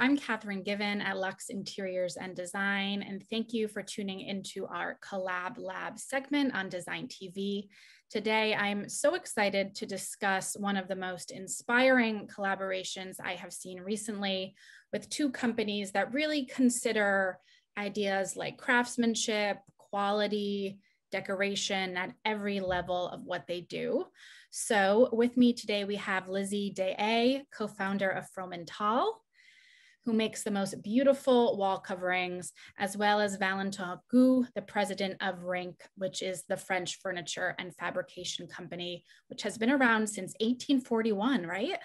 I'm Kathryn Given at Lux Interiors and Design, and thank you for tuning into our Collab Lab segment on Design TV. Today, I'm so excited to discuss one of the most inspiring collaborations I have seen recently with two companies that really consider ideas like craftsmanship, quality, decoration at every level of what they do. So with me today, we have Lizzie Deshayes, co-founder of Fromental, who makes the most beautiful wall coverings, as well as Valentin Goux, the president of Rinck, which is the French furniture and fabrication company, which has been around since 1841, right?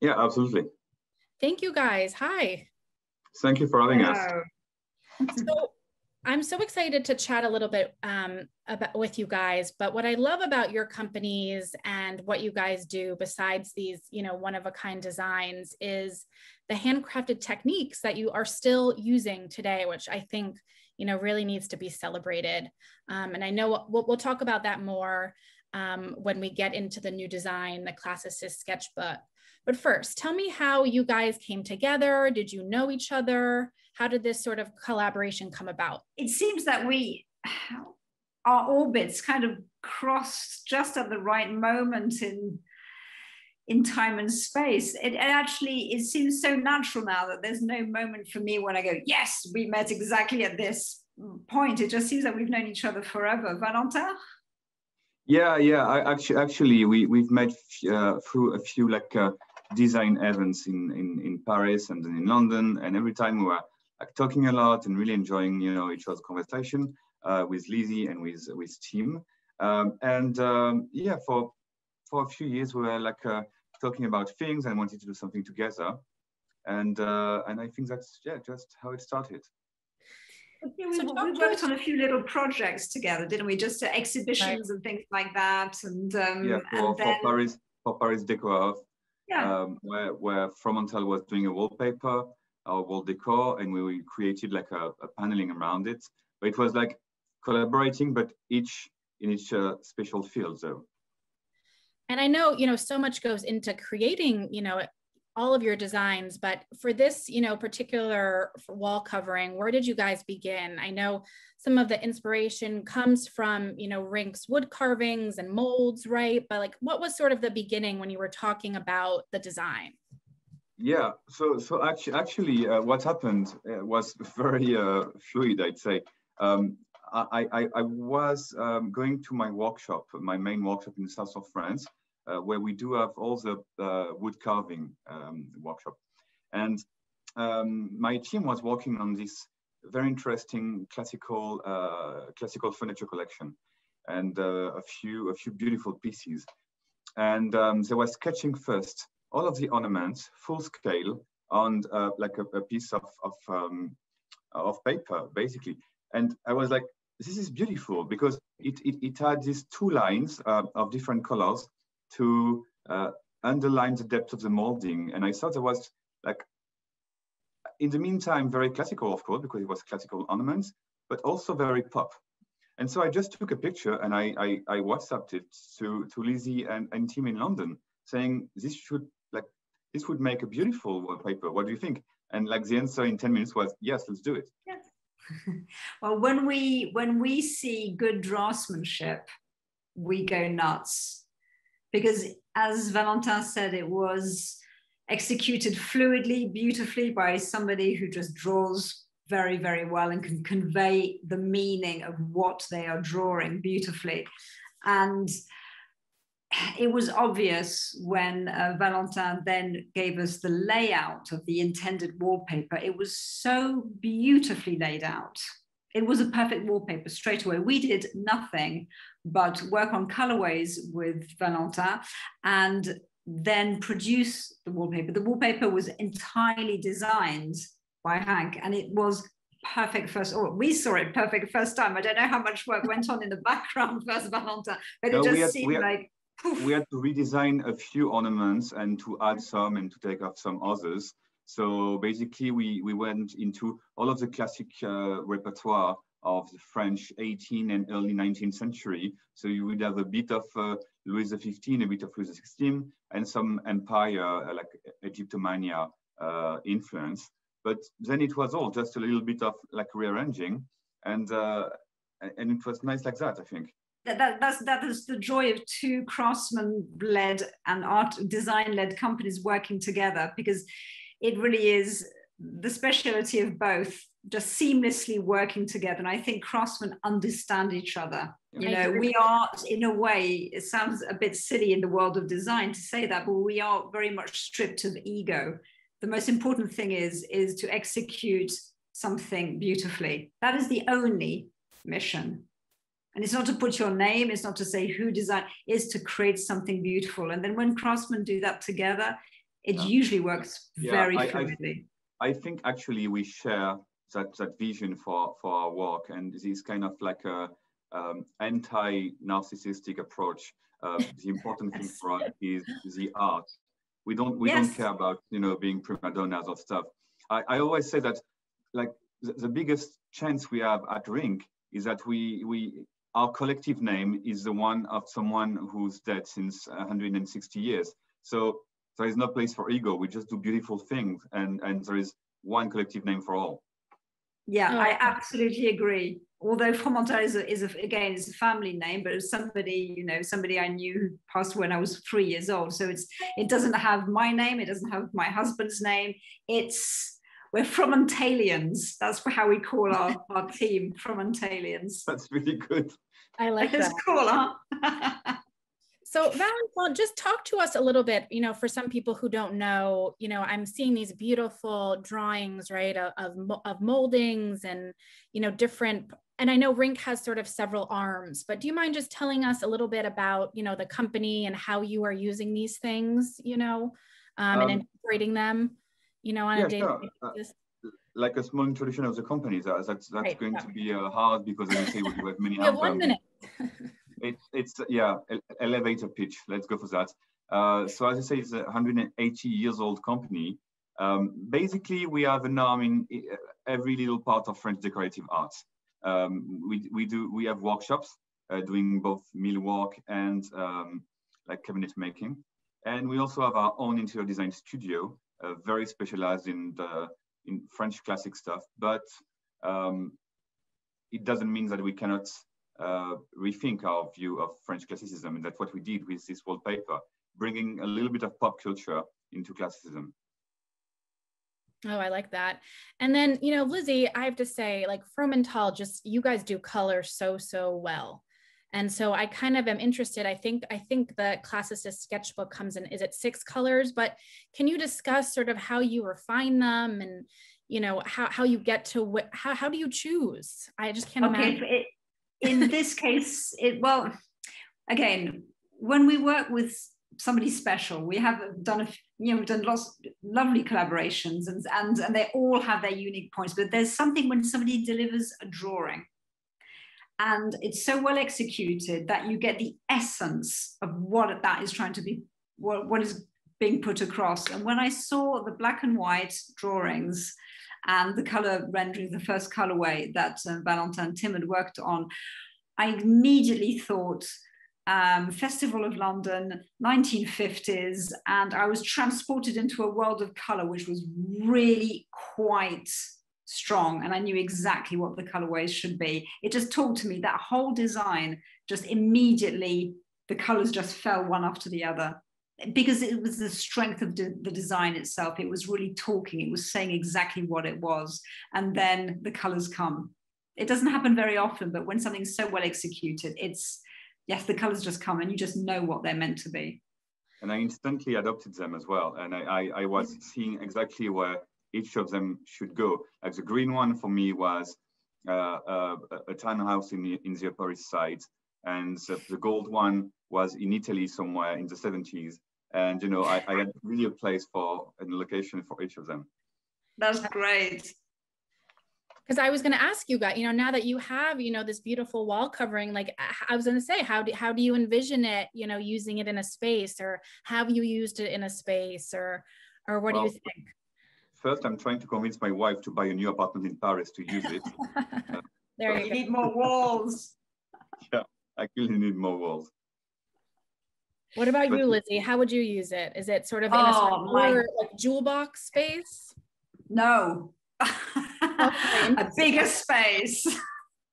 Yeah, absolutely. Thank you guys. Hi. Thank you for having us. So I'm so excited to chat a little bit um, about with you guys. But what I love about your companies and what you guys do, besides these, you know, one of a kind designs, is the handcrafted techniques that you are still using today, which I think, you know, really needs to be celebrated. Um, and I know we'll, we'll, talk about that more um, when we get into the new design, the classicist sketchbook. But first, tell me how you guys came together. Did you know each other? How did this sort of collaboration come about? It seems that we, our orbits kind of crossed just at the right moment in in time and space. It, it, actually it seems so natural now that there's no moment for me when I go, yes, we met exactly at this point. It just seems that we've known each other forever. Valentin? Yeah, yeah. I actually actually we we've met uh, through a few like uh, design events in, in in Paris and then in London, and every time we were like talking a lot and really enjoying, you know, each other's conversation uh, with Lizzie and with with Tim. Um, and um, yeah, for for a few years we were like uh, talking about things and wanted to do something together. And uh, and I think that's yeah, just how it started. Yeah, we, so we worked on a few little projects together, didn't we? Just uh, exhibitions right. and things like that. And um, yeah, for, and then... for Paris for Paris Decor, yeah. Um, where where Fromental was doing a wallpaper our wall decor and we created like a, a paneling around it. But it was like collaborating, but each in each uh, special field though. And I know, you know, so much goes into creating, you know, all of your designs, but for this, you know, particular wall covering, where did you guys begin? I know some of the inspiration comes from, you know, Rinck's wood carvings and molds, right? But like, what was sort of the beginning when you were talking about the design? Yeah, so so actually, actually, uh, what happened uh, was very uh, fluid, I'd say. Um, I, I, I was um, going to my workshop, my main workshop in the south of France, where we do have all the uh, wood carving um, workshop, and um, my team was working on this very interesting classical uh, classical furniture collection, and a few a few beautiful pieces, and um, they were sketching first all of the ornaments full scale on uh, like a, a, piece of of, um, of paper basically. And i was like this is beautiful because it it, it had these two lines uh, of different colors to uh, underline the depth of the molding and i thought it was like in the meantime very classical of course because it was classical ornaments but also very pop and so I just took a picture and I, I, I WhatsApped it to, to Lizzie and, and team in London saying this should like, this would make a beautiful wallpaper. What do you think? And like the answer in 10 minutes was, yes, let's do it. Yes. well, when we when we see good draftsmanship, we go nuts. Because as Valentin said, it was executed fluidly, beautifully by somebody who just draws very, very well and can convey the meaning of what they are drawing beautifully. And it was obvious when uh, Valentin then gave us the layout of the intended wallpaper. It was so beautifully laid out. It was a perfect wallpaper straight away. We did nothing but work on colorways with Valentin and then produce the wallpaper. The wallpaper was entirely designed by Hank and it was perfect first or we saw it perfect first time. I don't know how much work went on in the background first valentin but it no, just had, seemed had, like we had to redesign a few ornaments and to add some and to take off some others. So basically we we went into all of the classic uh, repertoire of the French 18th and early 19th century. So you would have a bit of uh, Louis XV, a bit of Louis XVI, and some empire uh, like Egyptomania uh, influence. But then it was all just a little bit of like rearranging, and uh, and it was nice like that, I think. That, that, that's that is the joy of two craftsman-led and art design-led companies working together because it really is the speciality of both just seamlessly working together. And I think craftsmen understand each other. You know, we are, in a way, it sounds a bit silly in the world of design to say that, but we are very much stripped of ego. The most important thing is, is to execute something beautifully. That is the only mission. And it's not to put your name, it's not to say who designed, it's to create something beautiful. And then when craftsmen do that together, it yeah. usually works yeah, very I, fluidly. I, think actually we share that that vision for for our work and this kind of like a um, anti-narcissistic approach. Uh, the important thing for us is the art. We don't we yes. don't care about you know being prima donnas or stuff. I, I always say that like the, the biggest chance we have at Rinck is that we we our collective name is the one of someone who's dead since 160 years. So there is no place for ego. We just do beautiful things, and and there is one collective name for all. Yeah. I absolutely agree. Although Fromental is, a, is a, again is a family name, but it's somebody you know somebody I knew who passed when I was three years old. So it's it doesn't have my name, it doesn't have my husband's name. It's we're Fromentalians. That's how we call our, our team, Fromentalians. That's really good. I like it's that. It's cool, huh? So Valentin, just talk to us a little bit, you know, for some people who don't know, you know, I'm seeing these beautiful drawings, right, of, of moldings and, you know, different, and I know Rinck has sort of several arms, but do you mind just telling us a little bit about, you know, the company and how you are using these things, you know, um, um, and integrating them, you know, on yeah, a day sure. Uh, basis? Uh, like a small introduction of the company, that's, that's right, going yeah. to be uh, hard because you say, we have many. have one minute. it's it's yeah elevator pitch. Let's go for that. Uh, so as I say, it's a 180 years old company. Um, basically, we have an arm in every little part of French decorative arts. Um, we we do we have workshops uh, doing both millwork and um, like cabinet making, and we also have our own interior design studio, uh, very specialized in the in French classic stuff. But um, it doesn't mean that we cannot Uh, rethink our view of French classicism. And that's what we did with this wallpaper, bringing a little bit of pop culture into classicism. Oh, I like that. And then, you know, Lizzie, I have to say, like Fromental, just you guys do color so, so well. And so I kind of am interested. I think I think the classicist sketchbook comes in, is it six colors? But can you discuss sort of how you refine them and you know how, how you get to what how, how do you choose? I just can't okay, imagine. It, in this case, it well, again, when we work with somebody special, we have done a you know we've done lots lovely collaborations, and and and they all have their unique points. But there's something when somebody delivers a drawing, and it's so well executed that you get the essence of what that is trying to be, what, what is being put across. And when I saw the black and white drawings and the color rendering, the first colorway that uh, Valentin Tim had worked on, I immediately thought um, Festival of London, 1950s, and I was transported into a world of color, which was really quite strong. And I knew exactly what the colorways should be. It just talked to me, that whole design just immediately, the colors just fell one after the other because it was the strength of de- the design itself it was really talking it was saying exactly what it was and then the colors come it doesn't happen very often but when something's so well executed it's yes, the colors just come and you just know what they're meant to be. And I instantly adopted them as well. And I, I, I was seeing exactly where each of them should go. Like the green one for me was uh, uh, a townhouse in the, in the Upper East Side. And the, the, gold one was in Italy somewhere in the 70s. And, you know, I, I had really a place for a location for each of them. That's great because I was going to ask you guys, you know, now that you have, you know, this beautiful wall covering, like I was going to say, how do how do you envision it, you know, using it in a space, or have you used it in a space, or or what well, do you think? First, I'm trying to convince my wife to buy a new apartment in Paris to use it. there you, you need more walls. yeah, I really need more walls. What about but, you, Lizzie? How would you use it? Is it sort of in oh, a my... like jewel box space? No, a bigger space.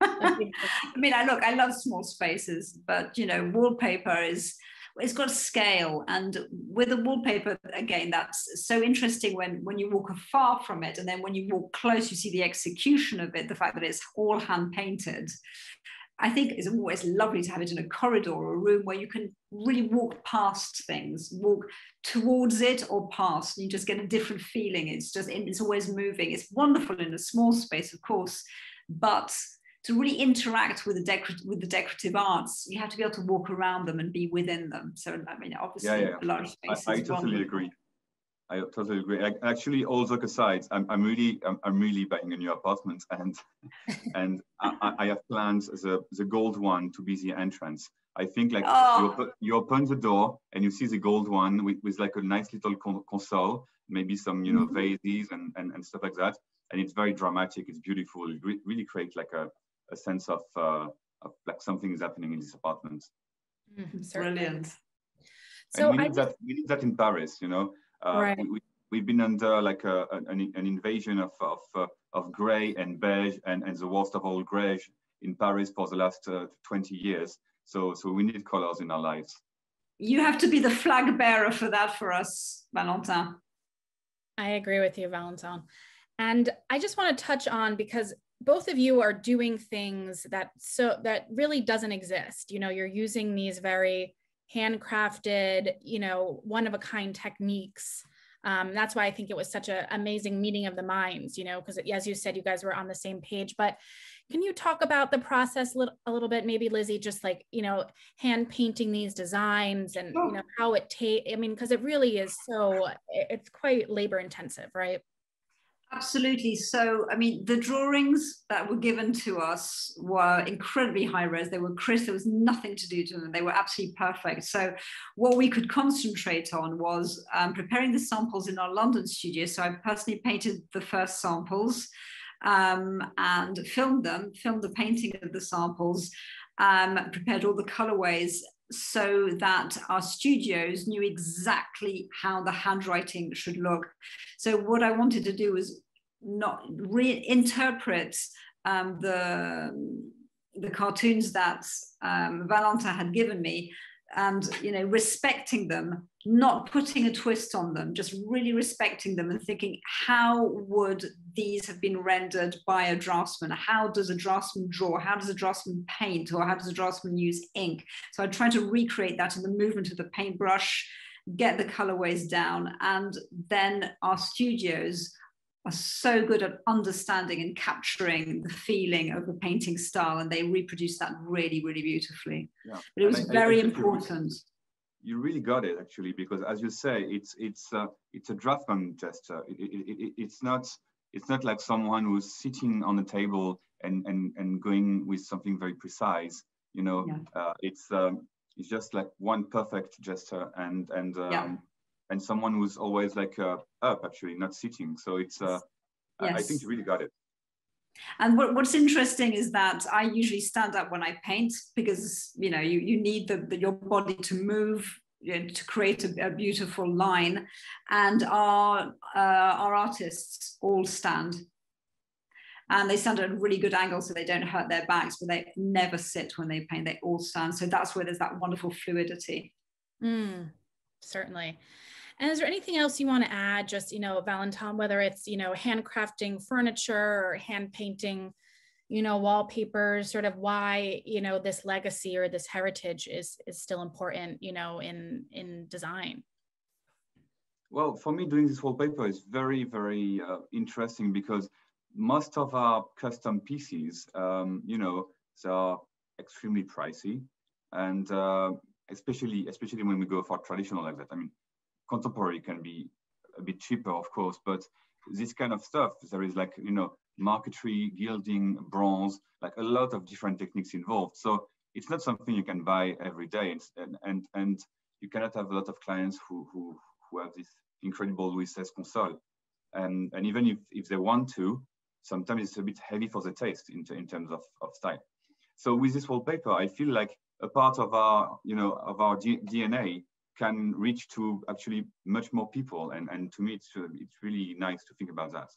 I mean, I look, I love small spaces, but you know, wallpaper is it's got scale and with the wallpaper again that's so interesting when when you walk afar from it and then when you walk close you see the execution of it the fact that it's all hand painted I think it's always lovely to have it in a corridor or a room where you can really walk past things, walk towards it or past, and you just get a different feeling. It's just, it's always moving. It's wonderful in a small space, of course, but to really interact with the, decor- with the decorative arts, you have to be able to walk around them and be within them. So, I mean, obviously, yeah, yeah. large spaces. I, I totally wonderful. agree. I totally agree. I, actually, all joke aside, I'm, I'm really, I'm, I'm, really buying a new apartment, and and I, I, have plans the the gold one to be the entrance. I think like oh. you, open, you, open, the door and you see the gold one with, with like a nice little console, maybe some you know mm-hmm. vases and, and and stuff like that, and it's very dramatic. It's beautiful. It re really creates like a, a sense of, uh, of like something is happening in this apartment. Mm, brilliant. So we need that we need that in Paris, you know. Uh, right. we, we've been under like a, an, an invasion of of, uh, of gray and beige and, and the worst of all gray in Paris for the last uh, 20 years. So so we need colors in our lives. You have to be the flag bearer for that for us, Valentin. I agree with you, Valentin. And I just want to touch on because both of you are doing things that so that really doesn't exist. You know, you're using these very handcrafted, you know, one of a kind techniques. Um, that's why I think it was such an amazing meeting of the minds, you know, because as you said, you guys were on the same page. But can you talk about the process a little bit, maybe Lizzie, just like, you know, hand painting these designs and, you know, how it takes, I mean, because it really is so, it's quite labor intensive, right? Absolutely. So, I mean, the drawings that were given to us were incredibly high res. They were crisp. There was nothing to do to them. They were absolutely perfect. So, what we could concentrate on was um, preparing the samples in our London studio. So, I personally painted the first samples um, and filmed them, filmed the painting of the samples, um, prepared all the colorways, so that our studios knew exactly how the handwriting should look. So what I wanted to do was not reinterpret um, the the cartoons that um, Valentin had given me and you know respecting them not putting a twist on them just really respecting them and thinking how would these have been rendered by a draftsman? How does a draftsman draw? How does a draftsman paint? Or how does a draftsman use ink? So i try to recreate that in the movement of the paintbrush get the colorways down and then our studios are so good at understanding and capturing the feeling of a painting style and they reproduce that really really beautifully. Yeah. but it was I, very I, I important. You really got it actually because as you say it's it's uh, it's a draftsman gesture. It, it, it, it's not it's not like someone who's sitting on the table and and and going with something very precise you know? Yeah. uh, it's um, it's just like one perfect gesture and and um, yeah and someone who's always like uh, up actually not sitting so it's uh, yes. I, I think you really got it and what, what's interesting is that I usually stand up when I paint because you know you, you need the, the your body to move you know, to create a, a, beautiful line, and our uh, our artists all stand, and they stand at a really good angle so they don't hurt their backs, but they never sit when they paint. They all stand, so that's where there's that wonderful fluidity. Mm, certainly. And is there anything else you want to add, just, you know, Valentin, whether it's, you know, handcrafting furniture or hand painting, you know wallpapers sort of why you know this legacy or this heritage is is still important you know in in design? Well for me doing this wallpaper is very very uh, interesting because most of our custom pieces um, you know are extremely pricey. And uh, especially especially when we go for traditional like that. I mean contemporary can be a bit cheaper of course but this kind of stuff there is like you know marquetry, gilding, bronze, like a lot of different techniques involved. So it's not something you can buy every day. And, and, and you cannot have a lot of clients who, who, who have this incredible Louis XVI console. And, and even if, if they want to, sometimes it's a bit heavy for the taste in, in terms of, of style. So with this wallpaper, I feel like a part of our, you know, of our D DNA can reach to actually much more people. And, and to me, it's, it's really nice to think about that.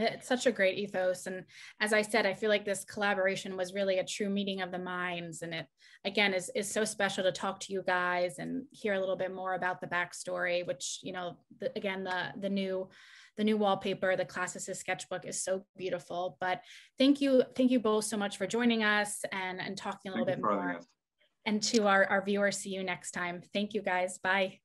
It's such a great ethos. And as I said, I feel like this collaboration was really a true meeting of the minds. And it, again, is, is so special to talk to you guys and hear a little bit more about the backstory, which, you know, the, again, the, the new, the new wallpaper, the classicist sketchbook is so beautiful. But thank you. Thank you both so much for joining us and, and talking a little thank bit more. And to our, our viewers, see you next time. Thank you guys. Bye.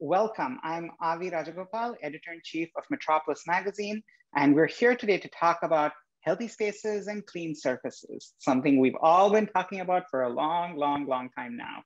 welcome. I'm Avi Rajagopal, editor-in-chief of Metropolis Magazine, and we're here today to talk about healthy spaces and clean surfaces, something we've all been talking about for a long, long, long time now.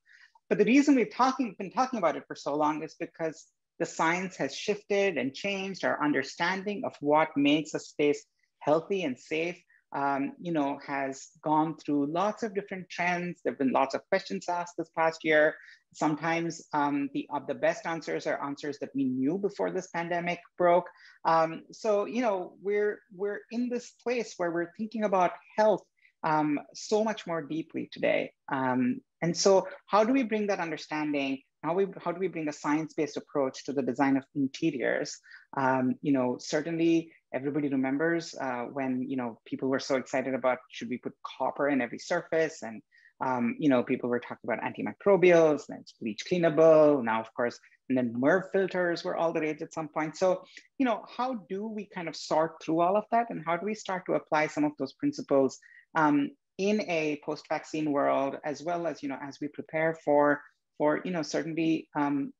But the reason we've talking, been talking about it for so long is because the science has shifted and changed our understanding of what makes a space healthy and safe um, you know, has gone through lots of different trends. There have been lots of questions asked this past year. Sometimes um, the, uh, the best answers are answers that we knew before this pandemic broke. Um, so, you know, we're, we're in this place where we're thinking about health um, so much more deeply today. Um, and so how do we bring that understanding how, we, how do we bring a science-based approach to the design of interiors? Um, you know, certainly everybody remembers uh, when you know people were so excited about should we put copper in every surface and um, you know people were talking about antimicrobials and it's bleach cleanable now of course and then MERV filters were all the rage at some point. So you know how do we kind of sort through all of that and how do we start to apply some of those principles um, in a post-vaccine world as well as you know as we prepare for for you know certainly um,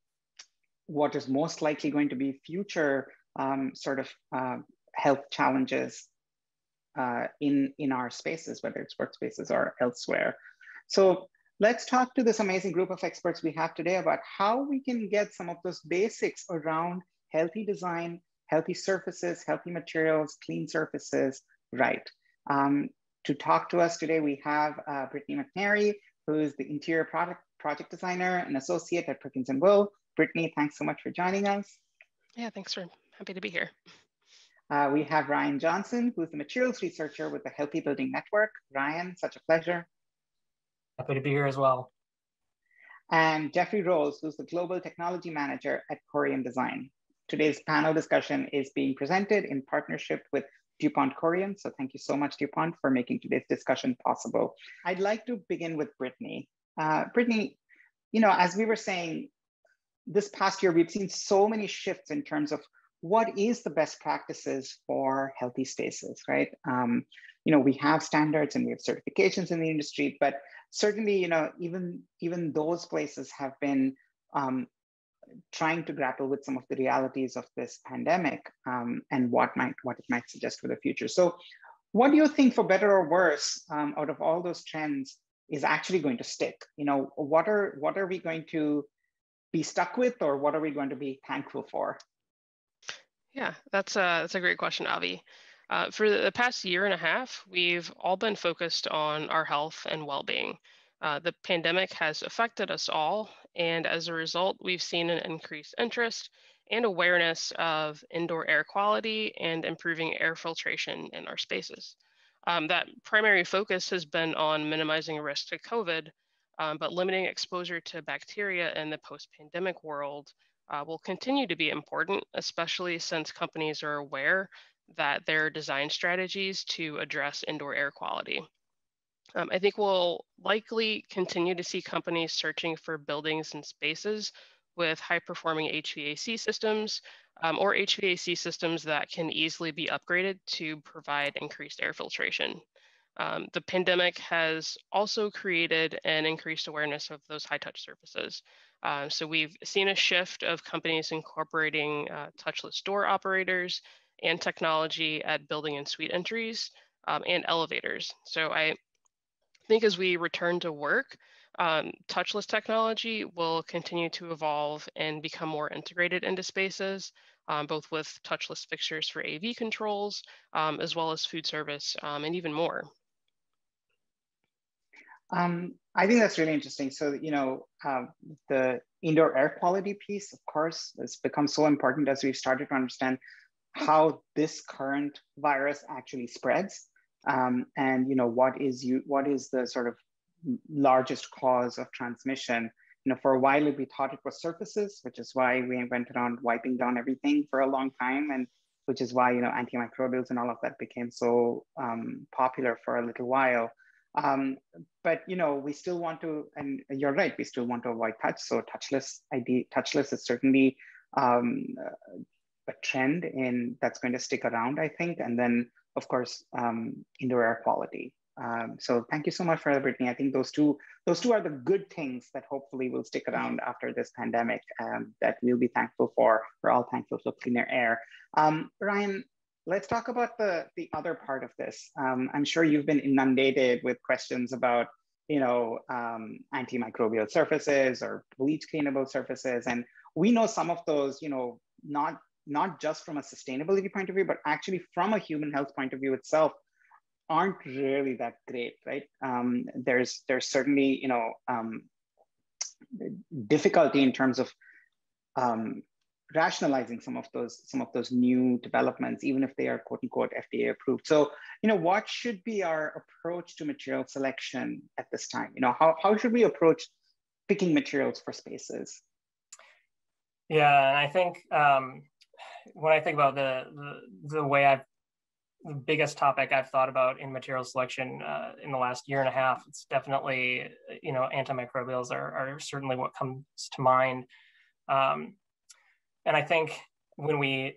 what is most likely going to be future um, sort of uh, health challenges uh, in, in our spaces, whether it's workspaces or elsewhere. So let's talk to this amazing group of experts we have today about how we can get some of those basics around healthy design, healthy surfaces, healthy materials, clean surfaces right. Um, to talk to us today, we have uh, Brittany McNary, who is the interior product project designer and associate at Perkins & Will. Brittany, thanks so much for joining us. Yeah, thanks for happy to be here. Uh, we have Ryan Johnson, who's the materials researcher with the Healthy Building Network. Ryan, such a pleasure. Happy to be here as well. And Jeffrey Rose, who's the Global Technology Manager at Corian Design. Today's panel discussion is being presented in partnership with DuPont Corian. So thank you so much, DuPont, for making today's discussion possible. I'd like to begin with Brittany. Uh, Brittany, you know, as we were saying, this past year, we've seen so many shifts in terms of what is the best practices for healthy spaces, right? Um, you know, we have standards and we have certifications in the industry, but certainly, you know, even even those places have been um, trying to grapple with some of the realities of this pandemic um, and what might what it might suggest for the future. So, what do you think, for better or worse, um, out of all those trends, is actually going to stick? You know, what are what are we going to be stuck with, or what are we going to be thankful for? Yeah, that's a, that's a great question, Avi. Uh, for the past year and a half, we've all been focused on our health and well-being. Uh, the pandemic has affected us all, and as a result, we've seen an increased interest and awareness of indoor air quality and improving air filtration in our spaces. Um, that primary focus has been on minimizing risk to COVID, um, but limiting exposure to bacteria in the post-pandemic world uh, will continue to be important, especially since companies are aware that their design strategies to address indoor air quality. Um, I think we'll likely continue to see companies searching for buildings and spaces with high performing HVAC systems um, or HVAC systems that can easily be upgraded to provide increased air filtration. Um, the pandemic has also created an increased awareness of those high touch surfaces. Uh, so we've seen a shift of companies incorporating uh, touchless door operators and technology at building and suite entries um, and elevators. So I think as we return to work, um, touchless technology will continue to evolve and become more integrated into spaces, um, both with touchless fixtures for AV controls, um, as well as food service, um, and even more. Um, I think that's really interesting. So, you know, uh, the indoor air quality piece, of course, has become so important as we've started to understand how this current virus actually spreads. Um, and, you know, what is you what is the sort of largest cause of transmission? You know, for a while we thought it was surfaces, which is why we went around wiping down everything for a long time, and which is why you know antimicrobials and all of that became so um, popular for a little while. Um, but you know, we still want to, and you're right, we still want to avoid touch. So touchless ID, touchless is certainly um, a trend in that's going to stick around, I think. And then, of course, um, indoor air quality. Um, so thank you so much for that, Brittany. I think those two those two are the good things that hopefully will stick around after this pandemic um, that we'll be thankful for. We're all thankful for cleaner air. Um, Ryan, let's talk about the, the other part of this. Um, I'm sure you've been inundated with questions about, you know, um, antimicrobial surfaces or bleach cleanable surfaces. And we know some of those, you know, not, not just from a sustainability point of view, but actually from a human health point of view itself, aren't really that great, right? Um, there's, there's certainly, you know, um, difficulty in terms of um, rationalizing some of those some of those new developments, even if they are quote unquote FDA approved. So, you know, what should be our approach to material selection at this time? You know, how, how should we approach picking materials for spaces? Yeah, and I think um, when I think about the, the, the way I've the biggest topic I've thought about in material selection uh, in the last year and a half, it's definitely you know antimicrobials are, are certainly what comes to mind. Um, and I think when we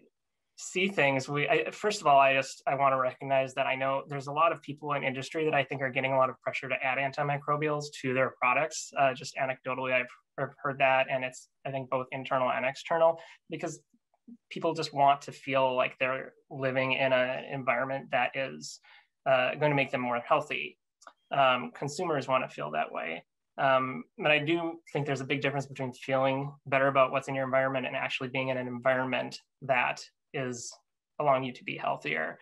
see things, we I, first of all, I just I want to recognize that I know there's a lot of people in industry that I think are getting a lot of pressure to add antimicrobials to their products. Uh, just anecdotally, I've heard that, and it's I think both internal and external because people just want to feel like they're living in an environment that is uh, going to make them more healthy. Um, consumers want to feel that way. Um, but I do think there's a big difference between feeling better about what's in your environment and actually being in an environment that is allowing you to be healthier.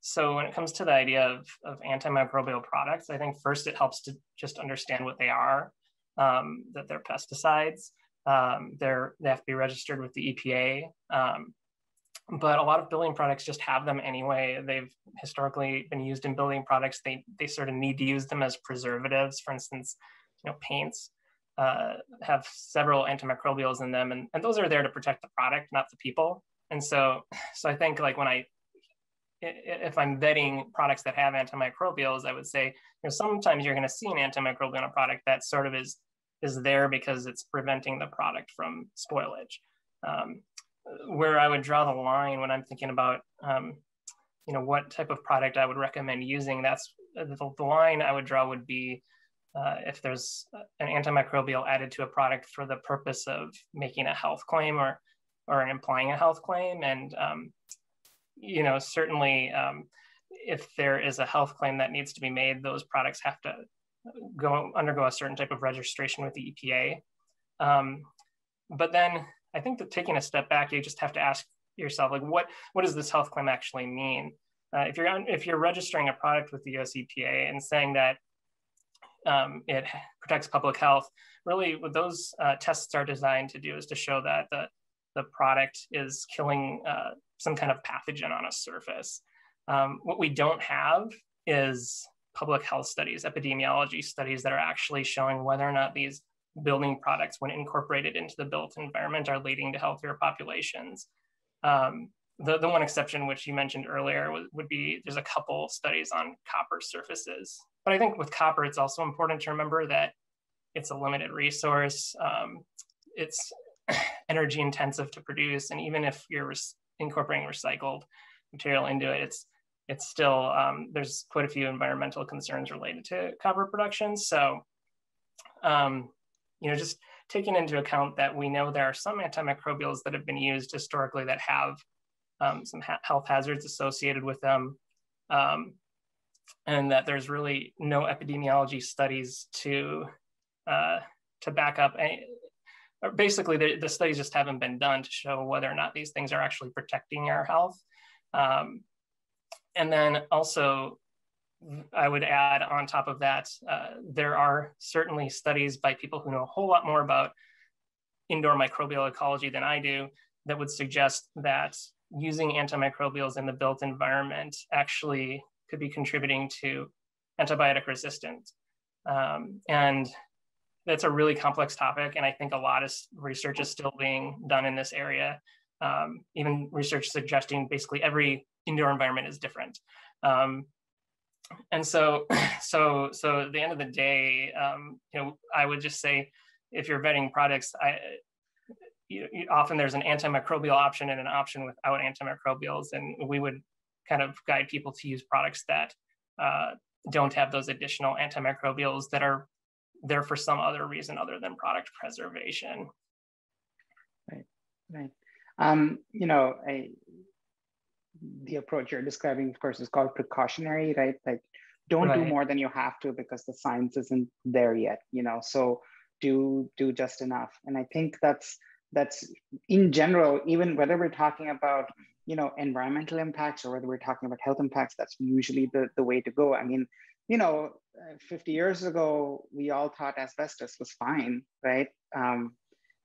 So when it comes to the idea of, of antimicrobial products, I think first it helps to just understand what they are, um, that they're pesticides. Um, they're, they have to be registered with the EPA. Um, but a lot of building products just have them anyway. They've historically been used in building products. They, they sort of need to use them as preservatives. For instance, you know, paints uh, have several antimicrobials in them, and, and those are there to protect the product, not the people. And so, so I think like when I, if I'm vetting products that have antimicrobials, I would say, you know, sometimes you're going to see an antimicrobial in a product that sort of is is there because it's preventing the product from spoilage. Um, where I would draw the line when I'm thinking about, um, you know, what type of product I would recommend using, that's the, the line I would draw would be uh, if there's an antimicrobial added to a product for the purpose of making a health claim or or implying a health claim. And um, you know certainly um, if there is a health claim that needs to be made those products have to go undergo a certain type of registration with the epa um, but then i think that taking a step back you just have to ask yourself like what what does this health claim actually mean? Uh, if you're if you're registering a product with the US EPA and saying that um, it protects public health. Really, what those uh, tests are designed to do is to show that the, the product is killing uh, some kind of pathogen on a surface. Um, what we don't have is public health studies, epidemiology studies that are actually showing whether or not these building products when incorporated into the built environment are leading to healthier populations. Um, the, the one exception, which you mentioned earlier, would, would be there's a couple studies on copper surfaces. But I think with copper, it's also important to remember that it's a limited resource. Um, it's energy intensive to produce. And even if you're incorporating recycled material into it, it's it's still um, there's quite a few environmental concerns related to copper production. So, um, you know, just taking into account that we know there are some antimicrobials that have been used historically that have um, some ha health hazards associated with them, um, and that there's really no epidemiology studies to uh, to back up any. Basically, the, the, studies just haven't been done to show whether or not these things are actually protecting our health. Um, and then also, I would add on top of that, uh, there are certainly studies by people who know a whole lot more about indoor microbial ecology than I do that would suggest that using antimicrobials in the built environment actually could be contributing to antibiotic resistance. Um, and that's a really complex topic. And I think a lot of research is still being done in this area. Um, even research suggesting basically every indoor environment is different. Um, and so, so, so at the end of the day, um, you know, I would just say, if you're vetting products, I, you, you, often there's an antimicrobial option and an option without antimicrobials, and we would kind of guide people to use products that uh, don't have those additional antimicrobials that are there for some other reason other than product preservation. Right, right. Um, you know, I, the approach you're describing, of course, is called precautionary, right? Like, don't right. do more than you have to because the science isn't there yet. You know, so do do just enough. And I think that's that's in general, even whether we're talking about you know environmental impacts or whether we're talking about health impacts, that's usually the the way to go. I mean, you know, uh, 50 years ago, we all thought asbestos was fine, right? Um,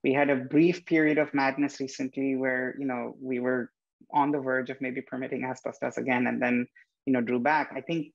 we had a brief period of madness recently where, you know, we were on the verge of maybe permitting asbestos again and then, you know, drew back. I think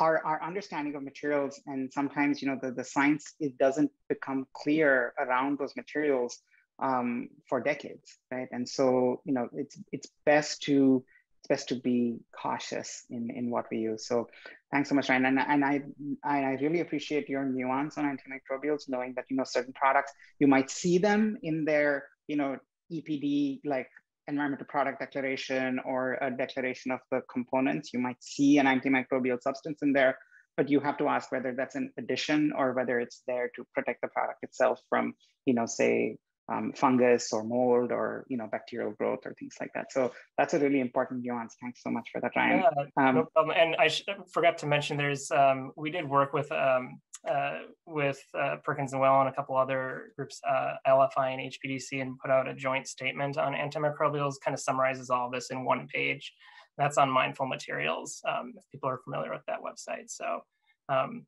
our, our understanding of materials and sometimes, you know, the, the science, it doesn't become clear around those materials um, for decades, right? And so, you know, it's, it's best to it's best to be cautious in, in what we use. So thanks so much, Ryan. And, and I, I really appreciate your nuance on antimicrobials, knowing that, you know, certain products, you might see them in their, you know, EPD, like environmental product declaration or a declaration of the components. You might see an antimicrobial substance in there, but you have to ask whether that's an addition or whether it's there to protect the product itself from, you know, say um, fungus or mold or you know bacterial growth or things like that. So that's a really important nuance. Thanks so much for that, Ryan. Yeah, um, no problem. And I forgot to mention, there's um, we did work with um, uh, with uh, Perkins and Will and a couple other groups, uh, LFI and HPDC, and put out a joint statement on antimicrobials. Kind of summarizes all of this in one page. That's on Mindful Materials. Um, if people are familiar with that website, so um,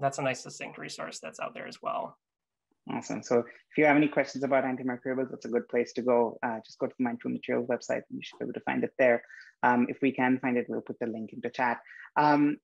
that's a nice succinct resource that's out there as well. Awesome. So if you have any questions about antimicrobials, that's a good place to go. Uh, just go to the Mindful Materials website and you should be able to find it there. Um, if we can find it, we'll put the link into chat. Um,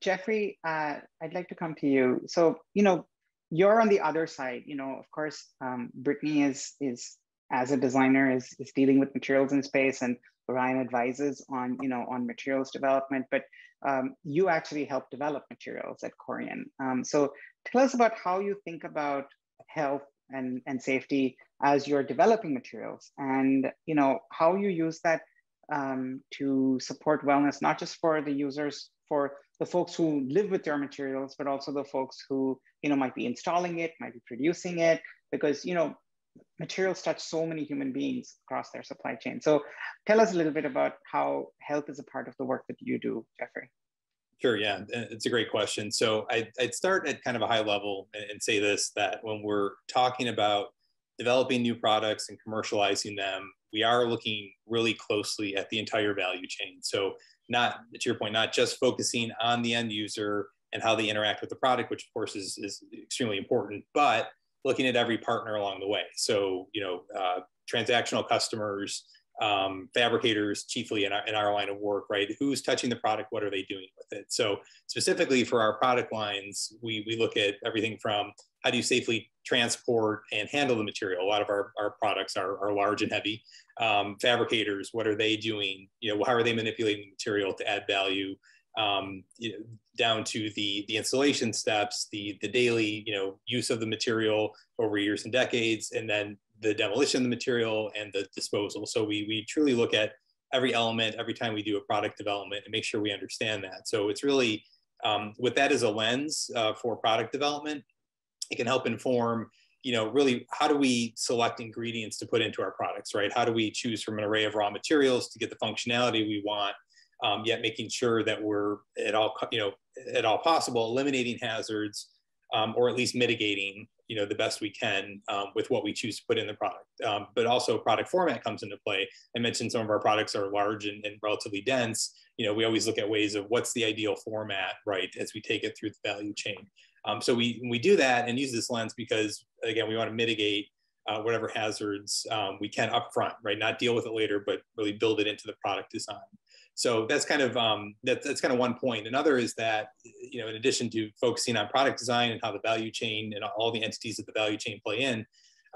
Jeffrey, uh, I'd like to come to you. So, you know, you're on the other side, you know, of course, um, Brittany is, is as a designer is, is dealing with materials in space and Ryan advises on, you know, on materials development, but um, you actually help develop materials at Corian. Um, so tell us about how you think about health and, and safety as you're developing materials and you know how you use that um, to support wellness not just for the users for the folks who live with your materials but also the folks who you know might be installing it might be producing it because you know materials touch so many human beings across their supply chain. So tell us a little bit about how health is a part of the work that you do jeffrey Sure, yeah, it's a great question. So I'd, I'd start at kind of a high level and, say this that when we're talking about developing new products and commercializing them, we are looking really closely at the entire value chain. So, not to your point, not just focusing on the end user and how they interact with the product, which of course is, is extremely important, but looking at every partner along the way. So, you know, uh, transactional customers, um, fabricators chiefly in our, in our line of work, right? Who's touching the product? What are they doing with it? So specifically for our product lines, we, we look at everything from how do you safely transport and handle the material? A lot of our, our products are, are large and heavy. Um, fabricators, what are they doing? You know, how are they manipulating the material to add value? Um, you know, down to the the installation steps, the the daily you know use of the material over years and decades, and then the demolition of the material and the disposal. So we we truly look at every element every time we do a product development and make sure we understand that. So it's really um, with that as a lens uh, for product development, it can help inform, you know, really how do we select ingredients to put into our products, right? How do we choose from an array of raw materials to get the functionality we want, um, yet making sure that we're at all, you know, at all possible eliminating hazards um, or at least mitigating, you know, the best we can um, with what we choose to put in the product. Um, but also product format comes into play. I mentioned some of our products are large and, and relatively dense. You know, we always look at ways of what's the ideal format, right, as we take it through the value chain. Um, so we, we do that and use this lens because, again, we want to mitigate uh, whatever hazards um, we can upfront, right? Not deal with it later, but really build it into the product design. So that's kind of um, that, that's kind of one point. Another is that you know, in addition to focusing on product design and how the value chain and all the entities of the value chain play in,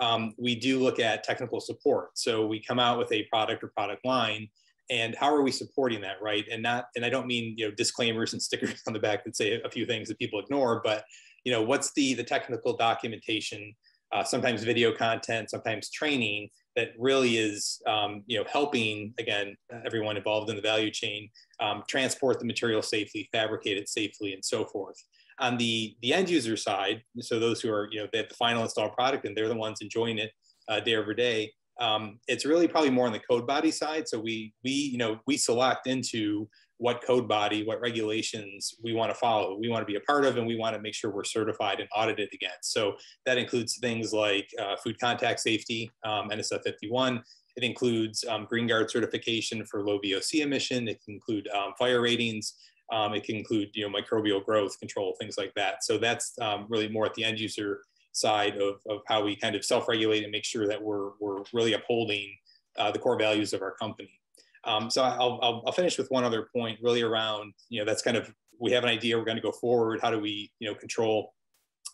um, we do look at technical support. So we come out with a product or product line and how are we supporting that right and not and i don't mean you know disclaimers and stickers on the back that say a few things that people ignore but you know what's the the technical documentation uh, sometimes video content sometimes training that really is um, you know helping again everyone involved in the value chain um, transport the material safely fabricate it safely and so forth on the the end user side so those who are you know they have the final installed product and they're the ones enjoying it uh, day over day um, it's really probably more on the code body side. So we we you know we select into what code body, what regulations we want to follow, we want to be a part of, and we want to make sure we're certified and audited against. So that includes things like uh, food contact safety, um, NSF 51. It includes um, Green Guard certification for low VOC emission. It can include um, fire ratings. Um, it can include you know microbial growth control, things like that. So that's um, really more at the end user side of, of how we kind of self-regulate and make sure that we're, we're really upholding uh, the core values of our company. Um, so I'll, I'll, I'll, finish with one other point really around, you know, that's kind of, we have an idea, we're going to go forward. How do we, you know, control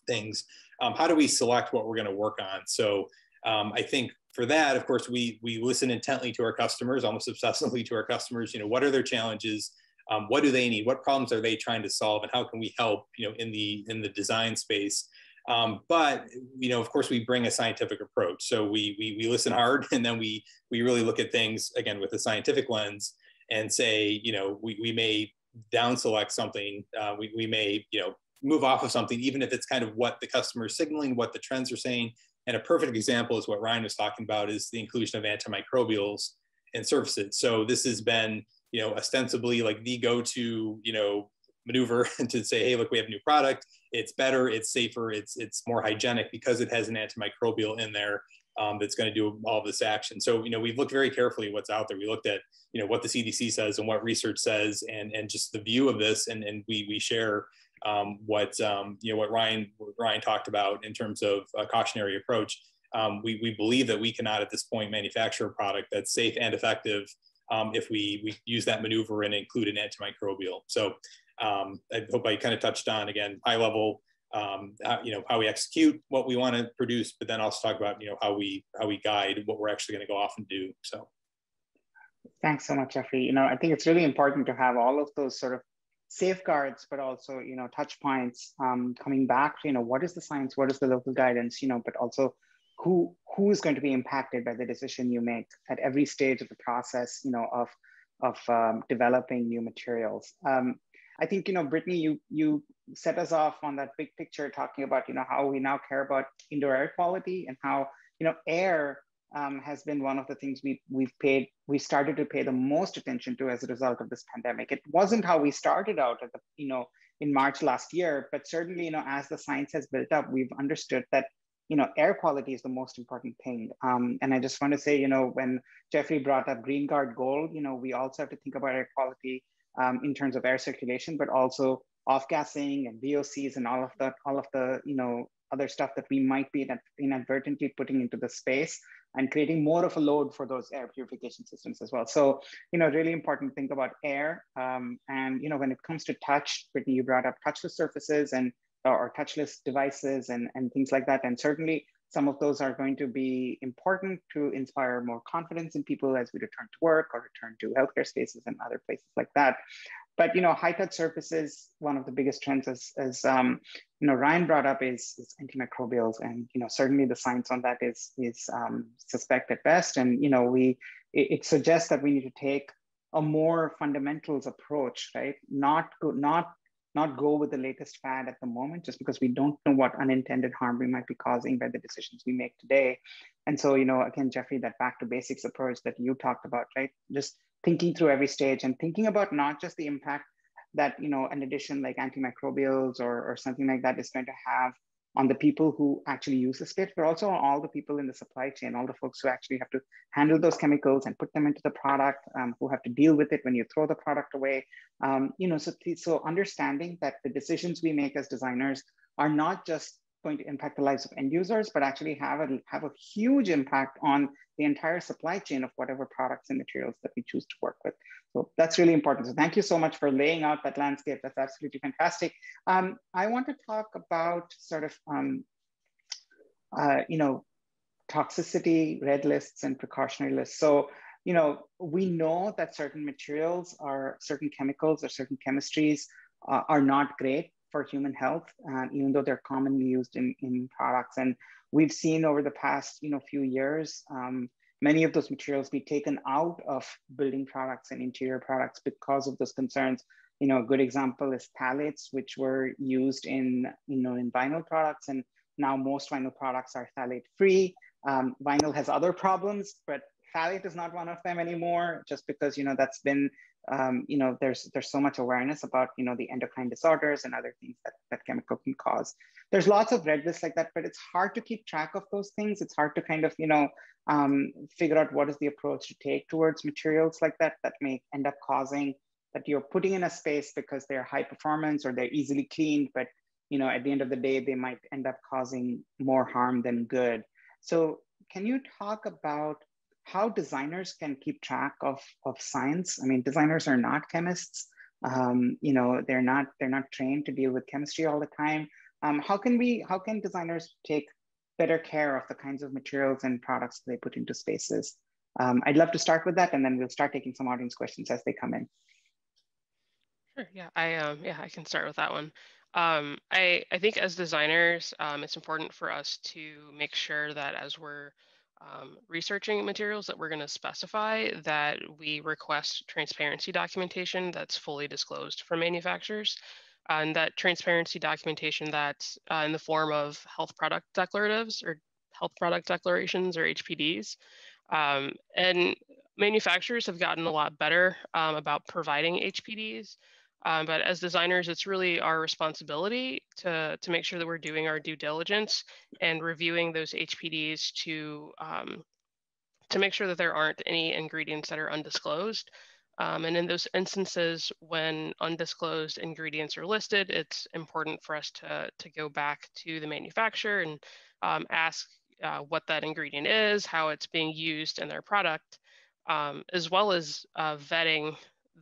things? Um, how do we select what we're going to work on? So um, I think for that, of course, we, we listen intently to our customers, almost obsessively to our customers, you know, what are their challenges? Um, what do they need? What problems are they trying to solve? And how can we help, you know, in the, in the design space? Um, but you know, of course, we bring a scientific approach. So we, we we listen hard, and then we we really look at things again with a scientific lens and say, you know, we, we may down select something. Uh, we we may you know move off of something, even if it's kind of what the customer is signaling, what the trends are saying. And a perfect example is what Ryan was talking about is the inclusion of antimicrobials in surfaces. So this has been you know ostensibly like the go-to you know maneuver to say, hey, look, we have a new product. It's better, it's safer, it's it's more hygienic because it has an antimicrobial in there um, that's going to do all this action. So, you know, we've looked very carefully at what's out there. We looked at, you know, what the CDC says and what research says, and and just the view of this, and and we we share um, what um, you know what Ryan what Ryan talked about in terms of a cautionary approach. Um, we, we believe that we cannot at this point manufacture a product that's safe and effective um, if we, we use that maneuver and include an antimicrobial. So um, I hope I kind of touched on again high level, um, how, you know, how we execute what we want to produce, but then also talk about you know how we how we guide what we're actually going to go off and do. So. Thanks so much, Jeffrey. You know, I think it's really important to have all of those sort of safeguards, but also, you know, touch points um, coming back you know, what is the science, what is the local guidance, you know, but also who who is going to be impacted by the decision you make at every stage of the process, you know, of of um, developing new materials. Um, I think you know, Brittany, you you set us off on that big picture, talking about you know how we now care about indoor air quality and how you know air um, has been one of the things we we've paid we started to pay the most attention to as a result of this pandemic. It wasn't how we started out at the you know in March last year, but certainly you know as the science has built up, we've understood that you know air quality is the most important thing. Um, and I just want to say you know when Jeffrey brought up Green Guard Gold, you know we also have to think about air quality um, in terms of air circulation, but also off-gassing and VOCs and all of that, all of the you know other stuff that we might be inadvertently putting into the space and creating more of a load for those air purification systems as well. So, you know, really important to think about air. Um, and, you know, when it comes to touch, Brittany, you brought up touchless surfaces and or, or touchless devices and, and things like that. And certainly some of those are going to be important to inspire more confidence in people as we return to work or return to healthcare spaces and other places like that. But you know, high touch surfaces, one of the biggest trends, as, as um, you know, Ryan brought up, is, is, antimicrobials, and you know, certainly the science on that is is um, suspect at best. And you know, we it, it suggests that we need to take a more fundamentals approach, right? Not go, not not go with the latest fad at the moment just because we don't know what unintended harm we might be causing by the decisions we make today. And so you know again jeffrey that back to basics approach that you talked about right? Just thinking through every stage and thinking about not just the impact that you know an addition like antimicrobials or, or something like that is going to have on the people who actually use the space, but also on all the people in the supply chain, all the folks who actually have to handle those chemicals and put them into the product, um, who have to deal with it when you throw the product away. Um, you know, so, so understanding that the decisions we make as designers are not just going to impact the lives of end users, but actually have a, have a huge impact on the entire supply chain of whatever products and materials that we choose to work with. So that's really important. So thank you so much for laying out that landscape. That's absolutely fantastic. Um, I want to talk about sort of, um, uh, you know, toxicity, red lists, and precautionary lists. So, you know, we know that certain materials or certain chemicals or certain chemistries uh, are not great for human health, uh, even though they're commonly used in, in products. And we've seen over the past you know few years um, many of those materials be taken out of building products and interior products because of those concerns. You know, a good example is phthalates, which were used in you know in vinyl products, and now most vinyl products are phthalate free. Um, vinyl has other problems, but phthalate is not one of them anymore, just because you know that's been um, you know, there's there's so much awareness about you know the endocrine disorders and other things that that chemical can cause. There's lots of red lists like that, but it's hard to keep track of those things. It's hard to kind of you know um, figure out what is the approach to take towards materials like that that may end up causing that you're putting in a space because they're high performance or they're easily cleaned, but you know at the end of the day they might end up causing more harm than good. So can you talk about how designers can keep track of, of science. I mean, designers are not chemists. Um, you know, they're not they're not trained to deal with chemistry all the time. Um, how can we how can designers take better care of the kinds of materials and products they put into spaces? Um, I'd love to start with that, and then we'll start taking some audience questions as they come in. Sure. Yeah, I um, yeah, I can start with that one. Um, I I think as designers, um, it's important for us to make sure that as we're um, researching materials that we're going to specify that we request transparency documentation that's fully disclosed from manufacturers. Uh, and that transparency documentation that's uh, in the form of health product declaratives or health product declarations or HPDs. Um, and manufacturers have gotten a lot better um, about providing HPDs. Um, but as designers, it's really our responsibility to, to make sure that we're doing our due diligence and reviewing those HPDs to, um, to make sure that there aren't any ingredients that are undisclosed. Um, and in those instances, when undisclosed ingredients are listed, it's important for us to, to go back to the manufacturer and um, ask uh, what that ingredient is, how it's being used in their product, um, as well as uh, vetting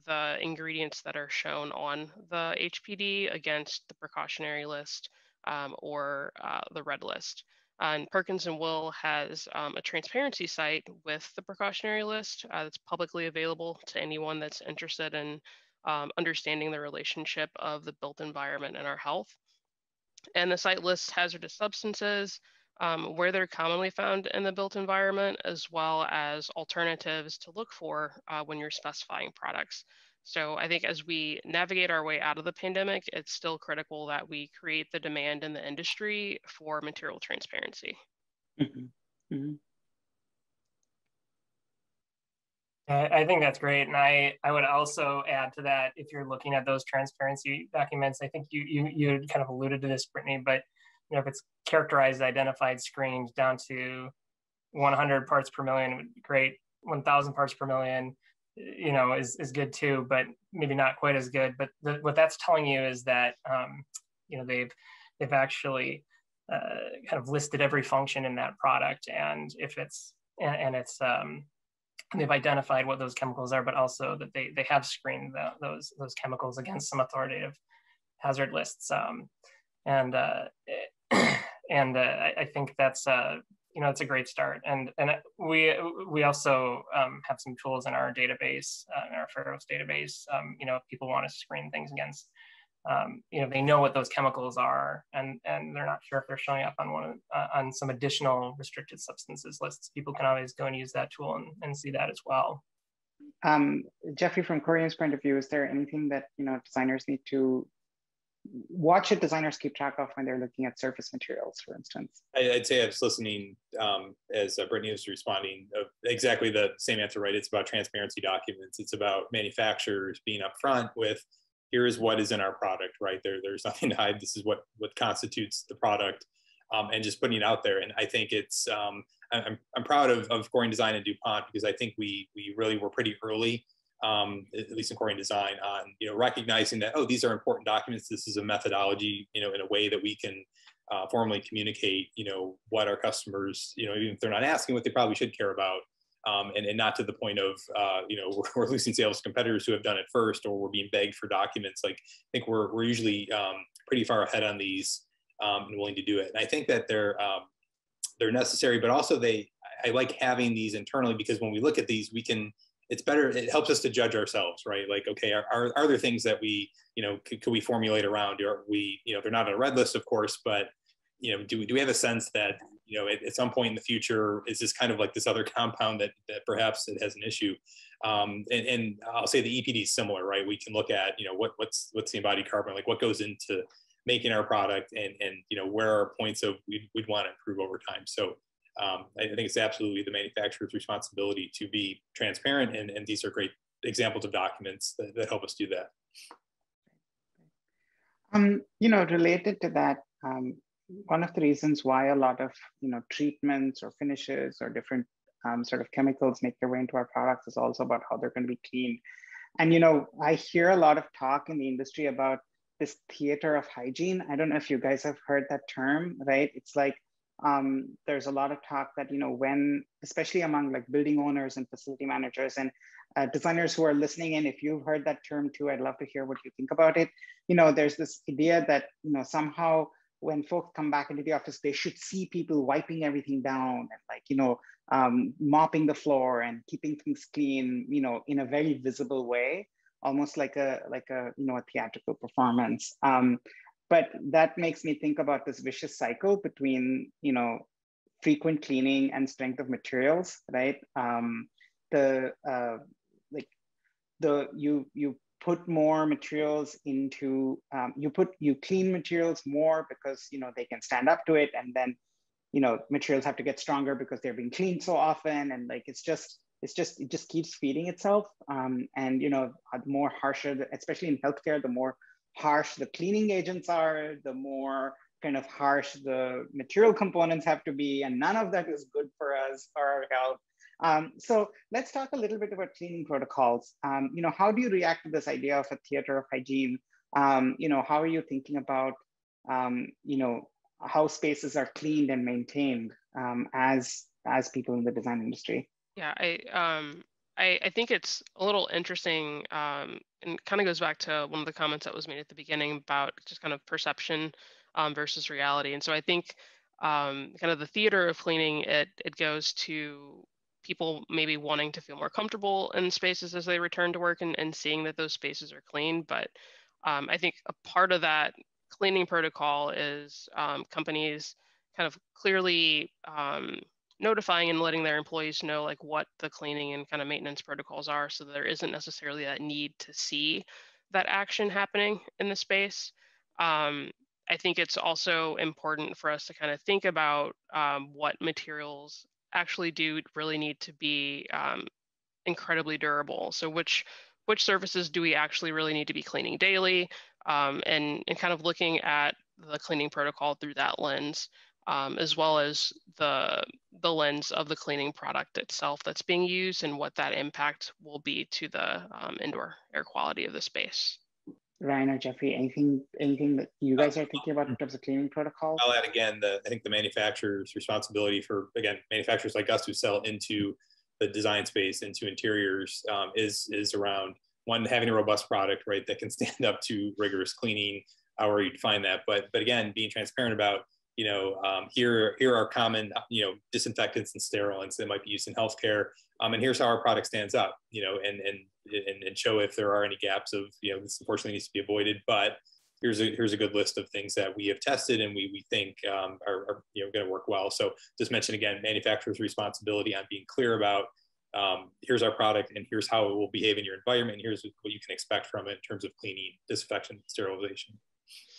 the ingredients that are shown on the HPD against the precautionary list um, or uh, the red list. and Perkins and Will has um, a transparency site with the precautionary list uh, that's publicly available to anyone that's interested in um, understanding the relationship of the built environment and our health. And the site lists hazardous substances, um, where they're commonly found in the built environment, as well as alternatives to look for uh, when you're specifying products. So I think as we navigate our way out of the pandemic, it's still critical that we create the demand in the industry for material transparency. Mm-hmm. Mm-hmm. I think that's great, and I I would also add to that if you're looking at those transparency documents, I think you you you kind of alluded to this, Brittany, but you know, if it's characterized, identified, screened down to 100 parts per million, great. 1,000 parts per million, you know, is, is good too, but maybe not quite as good. But the, what that's telling you is that, um, you know, they've they've actually uh, kind of listed every function in that product, and if it's and, and it's um, they've identified what those chemicals are, but also that they they have screened the, those those chemicals against some authoritative hazard lists. Um, and uh, and uh, I, I, think that's uh, you know it's a great start. And and we we also um, have some tools in our database, uh, in our Pharos database. Um, you know, if people want to screen things against, um, you know, they know what those chemicals are, and and they're not sure if they're showing up on one of, uh, on some additional restricted substances lists. People can always go and use that tool and, and see that as well. Um, Jeffrey, from Corian's point of view, is there anything that you know designers need to what should designers keep track of when they're looking at surface materials, for instance? I'd say I was listening um, as uh, Brittany was responding of exactly the same answer, right? It's about transparency documents. It's about manufacturers being upfront with here is what is in our product, right? There, there's nothing to hide. This is what what constitutes the product, um, and just putting it out there. And I think it's um, I'm, I'm proud of, of Corian Design and DuPont because I think we we really were pretty early um, at least in Corian design on, you know, recognizing that, oh, these are important documents. This is a methodology, you know, in a way that we can uh, formally communicate, you know, what our customers, you know, even if they're not asking what they probably should care about. Um, and, and not to the point of, uh, you know, we're, we're, losing sales to competitors who have done it first or we're being begged for documents. Like, I think we're, we're usually um, pretty far ahead on these um, and willing to do it. And I think that they're, um, they're necessary, but also they, I like having these internally because when we look at these, we can, it's better it helps us to judge ourselves right? Like okay are, are, are there things that we you know could, could we formulate around? Are we you know they're not on a red list of course but you know do we do we have a sense that you know at, at some point in the future is this kind of like this other compound that, that perhaps it has an issue? Um, and, and i'll say the epd is similar right? We can look at you know what what's what's the embodied carbon like what goes into making our product and and you know where are points of we'd, we'd want to improve over time. So um, I think it's absolutely the manufacturer's responsibility to be transparent, and, and these are great examples of documents that, that help us do that. Um, you know, related to that, um, one of the reasons why a lot of you know treatments or finishes or different um, sort of chemicals make their way into our products is also about how they're going to be cleaned. And you know, I hear a lot of talk in the industry about this theater of hygiene. I don't know if you guys have heard that term, right? It's like um, there's a lot of talk that you know when especially among like building owners and facility managers and uh, designers who are listening in if you've heard that term too i'd love to hear what you think about it. You know there's this idea that you know somehow when folks come back into the office they should see people wiping everything down and like you know um, mopping the floor and keeping things clean you know in a very visible way almost like a like a you know a theatrical performance. Um, but that makes me think about this vicious cycle between you know frequent cleaning and strength of materials right? Um, the uh, like the you you put more materials into um, you put you clean materials more because you know they can stand up to it. And then you know materials have to get stronger because they're being cleaned so often. And like it's just it's just it just keeps feeding itself. Um, and you know the more harsher especially in healthcare the more harsh the cleaning agents are, the more kind of harsh the material components have to be, and none of that is good for us or our health. Um, so let's talk a little bit about cleaning protocols. Um, you know, how do you react to this idea of a theater of hygiene? Um, you know, how are you thinking about, um, you know, how spaces are cleaned and maintained um, as as people in the design industry? Yeah, I um, I, I think it's a little interesting um, and kind of goes back to one of the comments that was made at the beginning about just kind of perception um, versus reality. And so I think um, kind of the theater of cleaning, it, it goes to people maybe wanting to feel more comfortable in spaces as they return to work and, and seeing that those spaces are clean. But um, I think a part of that cleaning protocol is um, companies kind of clearly um, notifying and letting their employees know like what the cleaning and kind of maintenance protocols are so there isn't necessarily that need to see that action happening in the space. Um, i think it's also important for us to kind of think about um, what materials actually do really need to be um, incredibly durable. So which which surfaces do we actually really need to be cleaning daily um, and, and kind of looking at the cleaning protocol through that lens um, as well as the, the lens of the cleaning product itself that's being used and what that impact will be to the um, indoor air quality of the space. Ryan or Jeffrey, anything anything that you guys are thinking about in terms of cleaning protocols? I'll add again, the, I think the manufacturer's responsibility for, again, manufacturers like us who sell into the design space, into interiors, um, is, is around one, having a robust product, right, that can stand up to rigorous cleaning, where you'd find that. But but again, being transparent about you know, um, here, here are common, you know, disinfectants and sterilants that might be used in healthcare. Um, and here's how our product stands up, you know, and, and, and, and show if there are any gaps of, you know, this unfortunately needs to be avoided, but here's a, here's a good list of things that we have tested and we, we think um, are, are, you know, going to work well. So just mention again, manufacturer's responsibility on being clear about um, here's our product and here's how it will behave in your environment. And here's what you can expect from it in terms of cleaning, disinfection, sterilization.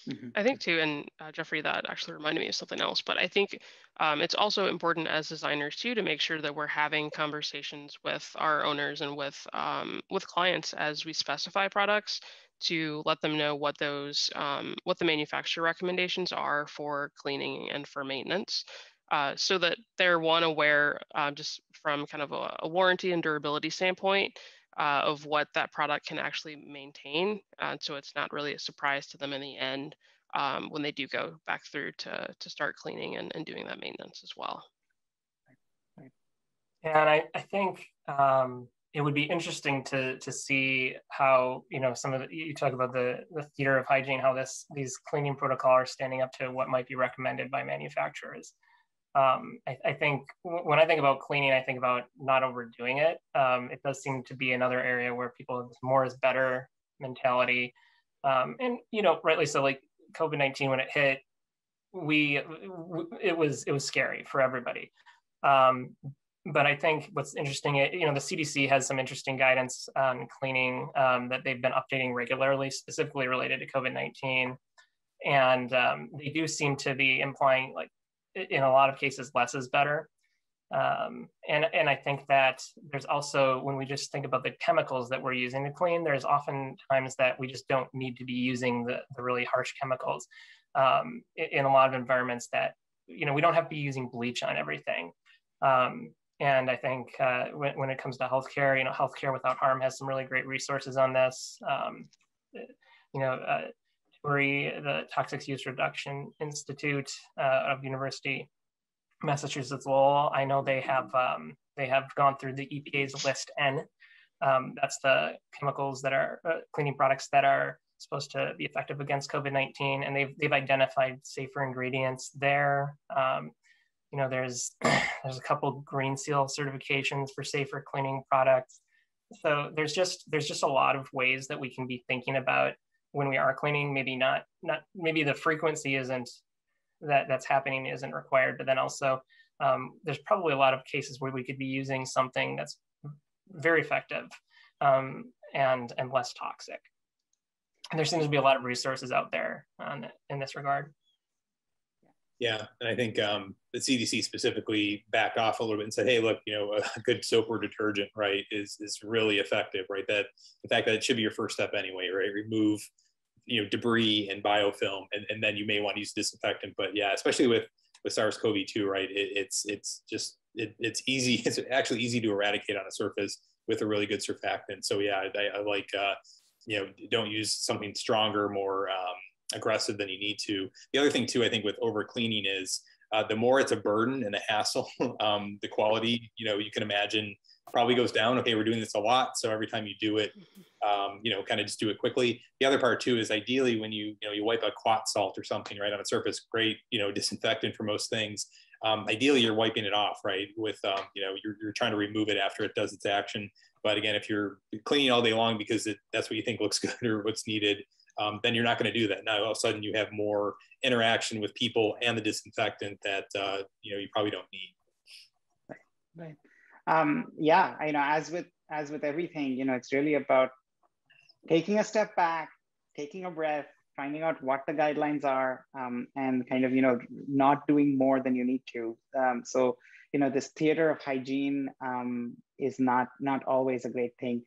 Mm-hmm. I think too, and uh, Jeffrey, that actually reminded me of something else. But I think um, it's also important as designers too to make sure that we're having conversations with our owners and with um, with clients as we specify products to let them know what those um, what the manufacturer recommendations are for cleaning and for maintenance. Uh, so that they're one aware uh, just from kind of a, a warranty and durability standpoint uh, of what that product can actually maintain. Uh, so it's not really a surprise to them in the end um, when they do go back through to, to start cleaning and, and doing that maintenance as well. And I, I think um, it would be interesting to to see how you know some of the you talk about the the theater of hygiene how this these cleaning protocol are standing up to what might be recommended by manufacturers um, I, I, think when I think about cleaning, I think about not overdoing it. Um, it does seem to be another area where people have more is better mentality. Um, and, you know, rightly so, like COVID-19, when it hit, we, it was, it was scary for everybody. Um, but I think what's interesting, you know, the CDC has some interesting guidance on cleaning um, that they've been updating regularly, specifically related to COVID-19. And um, they do seem to be implying like in a lot of cases, less is better. Um, and, and I think that there's also, when we just think about the chemicals that we're using to clean, there's often times that we just don't need to be using the, the really harsh chemicals um, in, a lot of environments that, you know, we don't have to be using bleach on everything. Um, and I think uh, when, when it comes to healthcare, you know, Healthcare Without Harm has some really great resources on this. Um, you know, uh, the Toxic Use Reduction Institute uh, of University Massachusetts Lowell. I know they have um, they have gone through the EPA's list N. Um, that's the chemicals that are uh, cleaning products that are supposed to be effective against COVID-19, and they've they've identified safer ingredients there. Um, you know, there's there's a couple green seal certifications for safer cleaning products. So there's just there's just a lot of ways that we can be thinking about when we are cleaning, maybe not not maybe the frequency isn't that that's happening isn't required, but then also um, there's probably a lot of cases where we could be using something that's very effective um, and and less toxic. And there seems to be a lot of resources out there on, in this regard. Yeah, and I think um, the CDC specifically backed off a little bit and said, "Hey, look, you know, a good soap or detergent, right, is is really effective, right? That the fact that it should be your first step anyway, right? Remove, you know, debris and biofilm, and, and then you may want to use disinfectant. But yeah, especially with with SARS-CoV-2, right? It, it's it's just it, it's easy. It's actually easy to eradicate on a surface with a really good surfactant. So yeah, I, I like uh, you know, don't use something stronger, more um, aggressive than you need to. The other thing too, I think with over cleaning is uh, the more it's a burden and a hassle, um, the quality, you know, you can imagine probably goes down. Okay, we're doing this a lot. So every time you do it, um, you know, kind of just do it quickly. The other part too is ideally when you, you know, you wipe a quat salt or something right on a surface, great, you know, disinfectant for most things. Um, ideally you're wiping it off, right? With, um, you know, you're, you're trying to remove it after it does its action. But again, if you're cleaning all day long because it, that's what you think looks good or what's needed, um, then you're not going to do that. Now, all of a sudden, you have more interaction with people and the disinfectant that uh, you know you probably don't need. Right. Right. Um, yeah. You know, as with as with everything, you know, it's really about taking a step back, taking a breath, finding out what the guidelines are, um, and kind of you know not doing more than you need to. Um, so you know, this theater of hygiene um, is not not always a great thing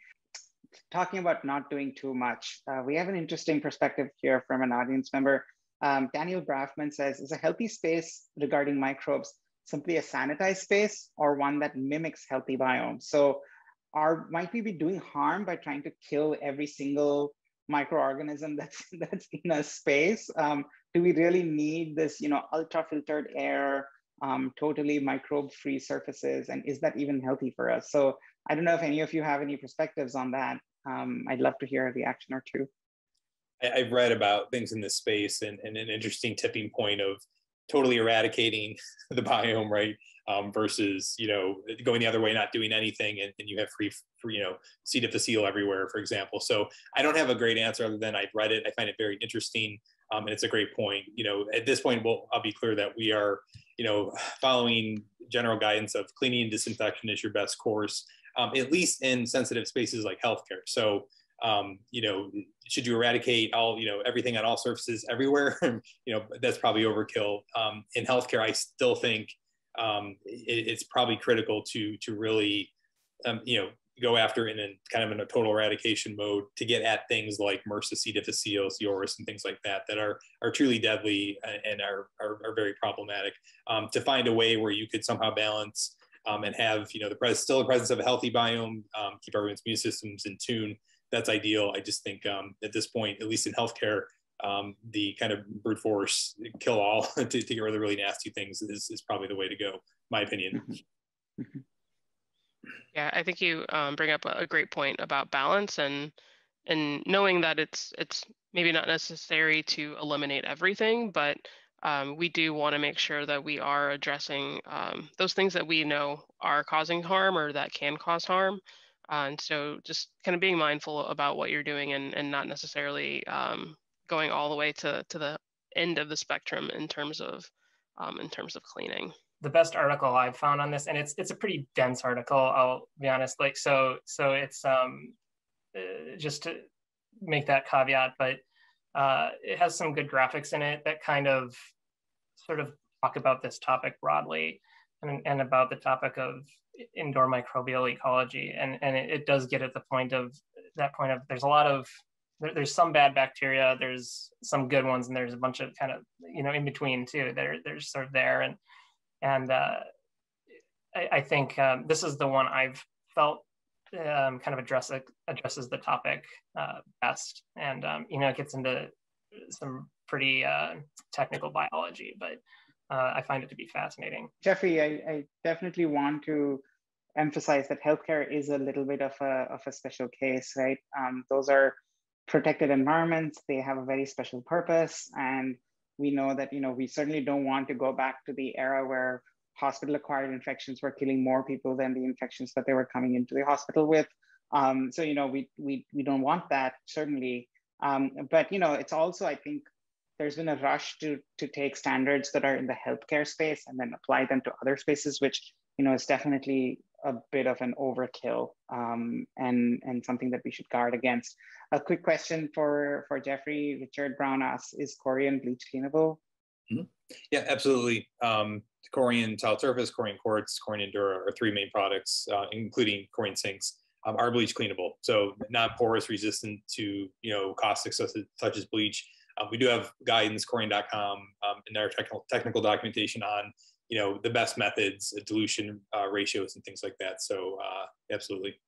talking about not doing too much, uh, we have an interesting perspective here from an audience member. Um, Daniel Braffman says, is a healthy space regarding microbes simply a sanitized space or one that mimics healthy biomes? So are, might we be doing harm by trying to kill every single microorganism that's, that's in a space? Um, do we really need this, you know, ultra filtered air, um, totally microbe free surfaces? And is that even healthy for us? So I don't know if any of you have any perspectives on that. Um, I'd love to hear a reaction or two. I, have read about things in this space and, and, an interesting tipping point of totally eradicating the biome, right? Um, versus you know going the other way, not doing anything, and, and you have free, free, you know, C. difficile everywhere, for example. So I don't have a great answer other than I've read it. I find it very interesting, um, and it's a great point. You know, at this point, we'll, I'll be clear that we are, you know, following general guidance of cleaning and disinfection is your best course, um, at least in sensitive spaces like healthcare. So um, you know, should you eradicate all, you know, everything on all surfaces everywhere? you know, that's probably overkill. Um, in healthcare, I still think um, it, it's probably critical to to really, um, you know, go after in a kind of in a total eradication mode to get at things like MRSA, C. difficile, C. auris, and things like that that are are truly deadly and are are, are very problematic. Um, to find a way where you could somehow balance um, and have you know the pres- still the presence of a healthy biome, um, keep everyone's immune systems in tune. That's ideal. I just think um, at this point, at least in healthcare, um, the kind of brute force kill all to, to, get rid of the really nasty things is, is probably the way to go. My opinion. Mm-hmm. Mm-hmm. Yeah, I think you um, bring up a great point about balance and and knowing that it's it's maybe not necessary to eliminate everything, but um, we do want to make sure that we are addressing um, those things that we know are causing harm or that can cause harm. Uh, and so just kind of being mindful about what you're doing and, and not necessarily um, going all the way to, to the end of the spectrum in terms of um, in terms of cleaning. The best article I've found on this, and it's it's a pretty dense article. I'll be honest. Like so, so it's um, uh, just to make that caveat, but uh, it has some good graphics in it that kind of sort of talk about this topic broadly and, and about the topic of indoor microbial ecology. And, and it, it does get at the point of that point of there's a lot of there, there's some bad bacteria, there's some good ones, and there's a bunch of kind of you know in between too. They're they're sort of there, and and uh, I, I think um, this is the one I've felt um, kind of address addresses the topic uh, best, and um, you know it gets into some pretty uh, technical biology, but uh, I find it to be fascinating. Jeffrey, I, I, definitely want to emphasize that healthcare is a little bit of a, of a special case, right? Um, those are protected environments. They have a very special purpose. And we know that, you know, we certainly don't want to go back to the era where hospital acquired infections were killing more people than the infections that they were coming into the hospital with. Um, so, you know, we, we, we don't want that, certainly. Um, but, you know, it's also, I think, there's been a rush to to take standards that are in the healthcare space and then apply them to other spaces, which you know is definitely a bit of an overkill um, and and something that we should guard against. A quick question for for Jeffrey. Richard Brown asks: Is corian bleach cleanable? Mm-hmm. Yeah, absolutely. Um, corian tile surface, corian quartz, corian endura are three main products, uh, including corian sinks. Um, are bleach cleanable, so not porous, resistant to you know caustics such as, bleach. Um, we do have guidance, corian.com, um, in our technical, technical documentation on, you know, the best methods, dilution uh, ratios and things like that. So uh, absolutely.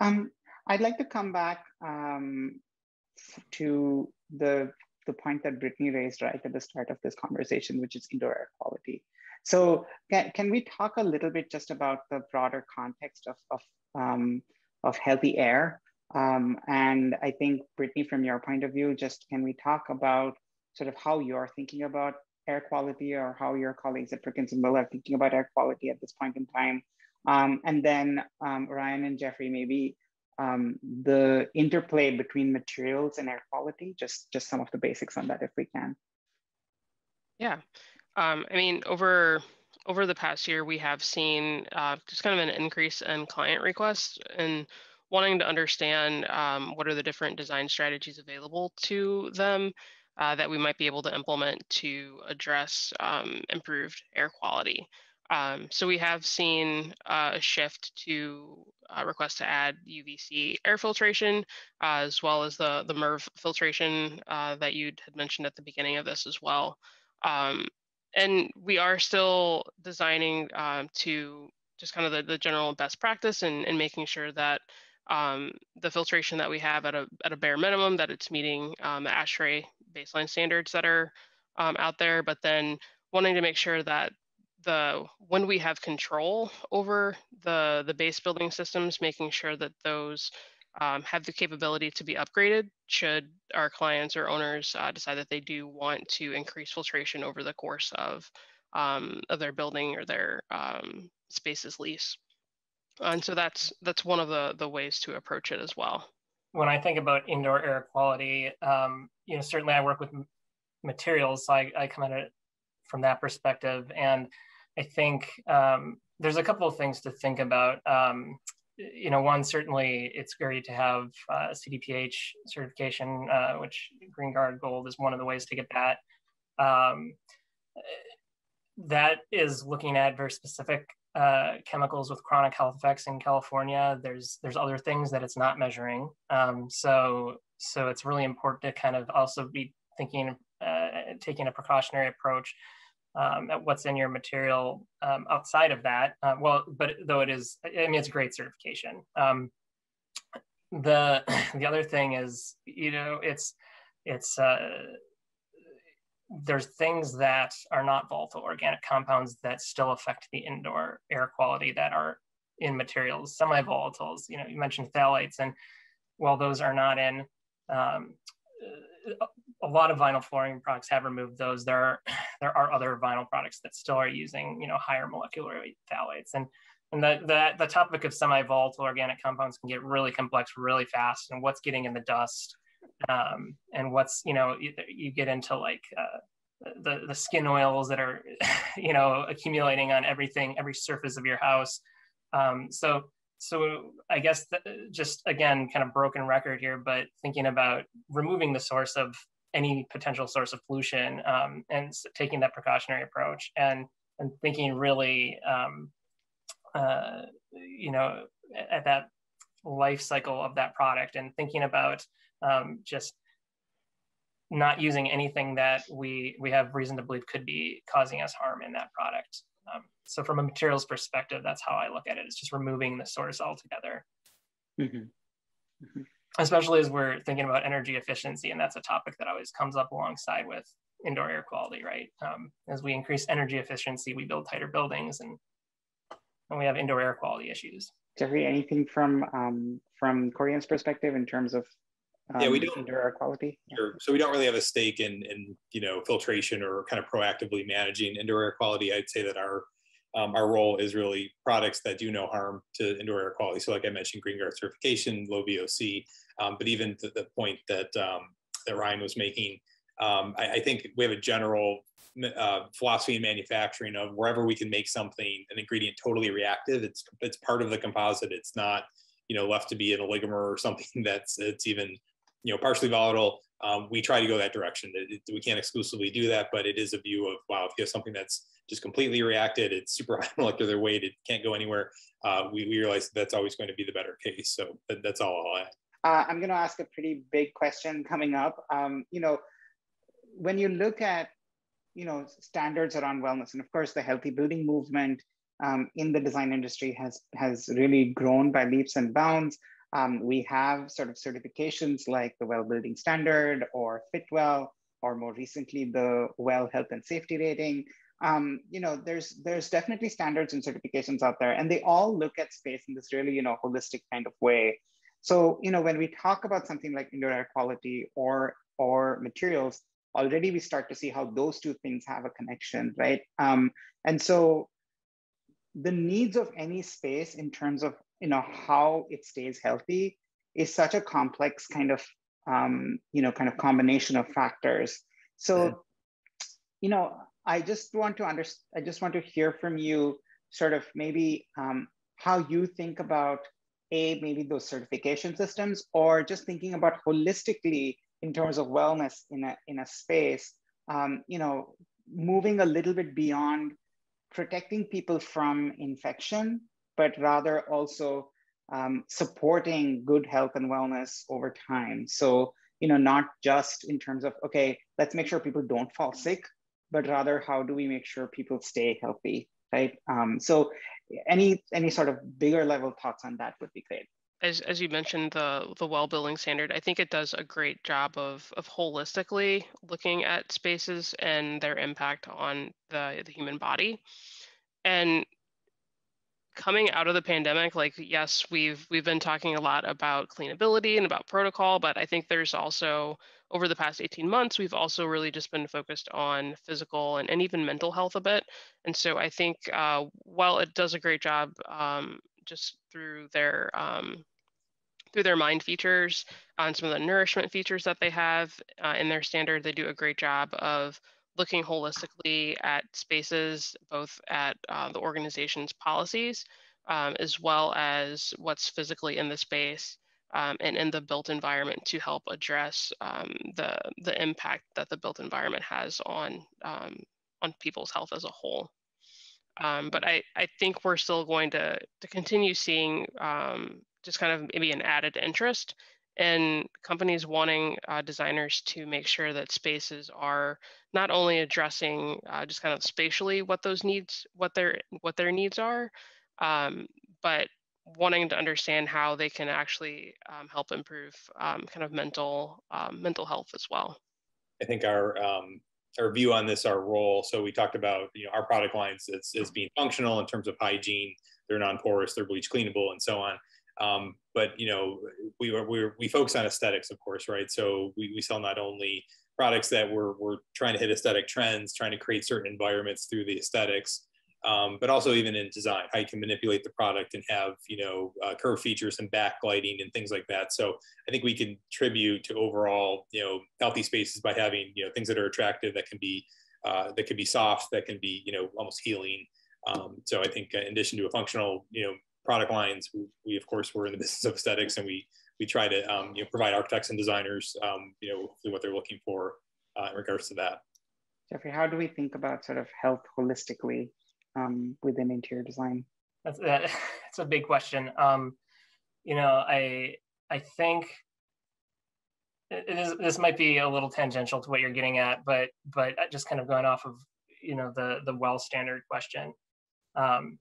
Um, I'd like to come back um, to the, the point that Brittany raised right at the start of this conversation, which is indoor air quality. So can, can we talk a little bit just about the broader context of, of, um, of healthy air? Um, and I think, Brittany, from your point of view, just can we talk about sort of how you're thinking about air quality or how your colleagues at Perkins&Will are thinking about air quality at this point in time? Um, and then um, Ryan and Jeffrey, maybe um, the interplay between materials and air quality, just, just some of the basics on that if we can. Yeah, um, I mean, over over the past year, we have seen uh, just kind of an increase in client requests and wanting to understand um, what are the different design strategies available to them uh, that we might be able to implement to address um, improved air quality. Um, so we have seen uh, a shift to uh, request to add UVC air filtration, uh, as well as the, the MERV filtration uh, that you had mentioned at the beginning of this as well. Um, and we are still designing um, to just kind of the, the general best practice and, and making sure that um, the filtration that we have at a, at a bare minimum, that it's meeting um, ASHRAE baseline standards that are um, out there, but then wanting to make sure that the when we have control over the the base building systems, making sure that those um, have the capability to be upgraded should our clients or owners uh, decide that they do want to increase filtration over the course of, um, of their building or their um, spaces lease. And so that's that's one of the the ways to approach it as well. When I think about indoor air quality, um, you know, certainly I work with materials, so I, I come at it from that perspective, and I think um, there's a couple of things to think about. Um, you know, one certainly it's great to have uh, CDPH certification, uh, which Green-Guard Gold is one of the ways to get that. Um, that is looking at very specific uh, chemicals with chronic health effects in California. There's there's other things that it's not measuring. Um, so so it's really important to kind of also be thinking, uh, taking a precautionary approach um, at what's in your material um, outside of that. Uh, well, but though it is, I mean, it's a great certification. Um, the the other thing is, you know, it's it's uh, there's things that are not volatile organic compounds that still affect the indoor air quality that are in materials, semi-volatiles. You know, you mentioned phthalates, and while those are not in um, a lot of vinyl flooring products have removed those. There are there are other vinyl products that still are using you know higher molecular weight phthalates. And and the, the, the topic of semi-volatile organic compounds can get really complex really fast. And what's getting in the dust um, and what's you know you, you get into like uh, the the skin oils that are you know accumulating on everything every surface of your house. Um, so so I guess just again, kind of broken record here, but thinking about removing the source of any potential source of pollution um, and taking that precautionary approach and and thinking really, um, uh, you know, at that life cycle of that product and thinking about um, just not using anything that we we have reason to believe could be causing us harm in that product. Um, so from a materials perspective, that's how I look at it. It's just removing the source altogether. Mm-hmm. Mm-hmm. Especially as we're thinking about energy efficiency, and that's a topic that always comes up alongside with indoor air quality, right? Um, as we increase energy efficiency, we build tighter buildings, and and we have indoor air quality issues. Jeffrey, anything from um, from Corian's perspective in terms of um, yeah, we don't indoor air quality. Sure. So we don't really have a stake in in you know filtration or kind of proactively managing indoor air quality. I'd say that our um, our role is really products that do no harm to indoor air quality. So like I mentioned, Green-Guard certification, low VOC, um, but even to the point that, um, that Ryan was making, um, I, I, think we have a general uh, philosophy in manufacturing of wherever we can make something, an ingredient totally reactive, it's, it's part of the composite. It's not, you know, left to be an oligomer or something that's, it's even, you know, partially volatile. Um, we try to go that direction. It, it, we can't exclusively do that, but it is a view of, wow, if you have something that's just completely reacted. It's super high molecular weight. It can't go anywhere. Uh, we, we realize that that's always going to be the better case. So that, that's all I'll add. Uh, I'm going to ask a pretty big question coming up. Um, you know, when you look at, you know, standards around wellness, and of course the healthy building movement um, in the design industry has has really grown by leaps and bounds. Um, we have sort of certifications like the Well Building Standard or Fitwel, or more recently the Well Health and Safety Rating um, you know, there's there's definitely standards and certifications out there, and they all look at space in this really, you know, holistic kind of way. So, you know, when we talk about something like indoor air quality or or materials, already we start to see how those two things have a connection, right? Um, and so, the needs of any space in terms of you know how it stays healthy is such a complex kind of um, you know kind of combination of factors. So, you know, I just want to understand, I just want to hear from you sort of maybe um, how you think about a maybe those certification systems or just thinking about holistically in terms of wellness in a in a space um, you know moving a little bit beyond protecting people from infection but rather also um, supporting good health and wellness over time so you know not just in terms of okay let's make sure people don't fall sick but rather how do we make sure people stay healthy, right? Um, so any any sort of bigger level thoughts on that would be great. As, as you mentioned, the, the well building standard, I think it does a great job of, of holistically looking at spaces and their impact on the, the human body. And coming out of the pandemic, like yes, we've we've been talking a lot about cleanability and about protocol, but I think there's also over the past 18 months, we've also really just been focused on physical and, and even mental health a bit. And so I think uh, while it does a great job um, just through their um, through their mind features and some of the nourishment features that they have uh, in their standard, they do a great job of looking holistically at spaces, both at uh, the organization's policies, um, as well as what's physically in the space um, and in the built environment to help address um, the, the impact that the built environment has on, um, on people's health as a whole. Um, but I, I think we're still going to, to continue seeing um, just kind of maybe an added interest in companies wanting uh, designers to make sure that spaces are not only addressing uh, just kind of spatially what those needs, what their what their needs are, um, but wanting to understand how they can actually um, help improve um, kind of mental um, mental health as well. I think our um, our view on this, our role. So we talked about you know our product lines as, as being functional in terms of hygiene. They're non-porous, they're bleach cleanable, and so on. Um, but you know we we we focus on aesthetics, of course, right? So we, we sell not only products that we're, we're trying to hit aesthetic trends, trying to create certain environments through the aesthetics, um, but also even in design, how you can manipulate the product and have, you know, uh, curve features and backlighting and things like that. So I think we can contribute to overall, you know, healthy spaces by having, you know, things that are attractive that can be, uh, that can be soft, that can be, you know, almost healing. Um, so I think in addition to a functional, you know, product lines, we, we of course we're in the business of aesthetics and we we try to um, you know provide architects and designers um, you know what they're looking for uh, in regards to that. Jeffrey, how do we think about sort of health holistically um, within interior design? That's that's a big question. Um, you know, I I think it is, this might be a little tangential to what you're getting at, but but just kind of going off of you know the the well standard question. Um,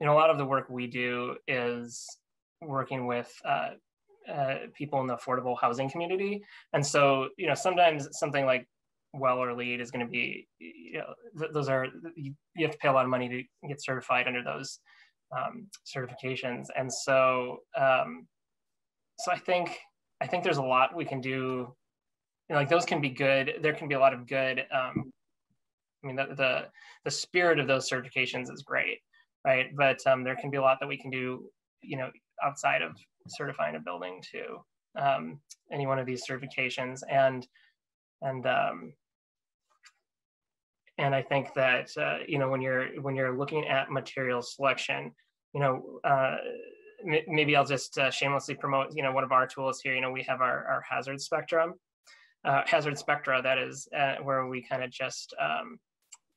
you know, a lot of the work we do is working with uh, uh, people in the affordable housing community. And so, you know, sometimes something like well or LEED is going to be, you know, th- those are, you, you, have to pay a lot of money to get certified under those um, certifications. And so, um, so I think, I think there's a lot we can do. You know, like those can be good. There can be a lot of good. Um, I mean, the, the, the spirit of those certifications is great, right? But um, there can be a lot that we can do, you know, outside of certifying a building to um, any one of these certifications. And, and, um, and I think that, uh, you know, when you're, when you're looking at material selection, you know, uh, maybe I'll just uh, shamelessly promote, you know, one of our tools here, you know, we have our, our hazard spectrum, uh, hazard spectra, that is uh, where we kind of just, um,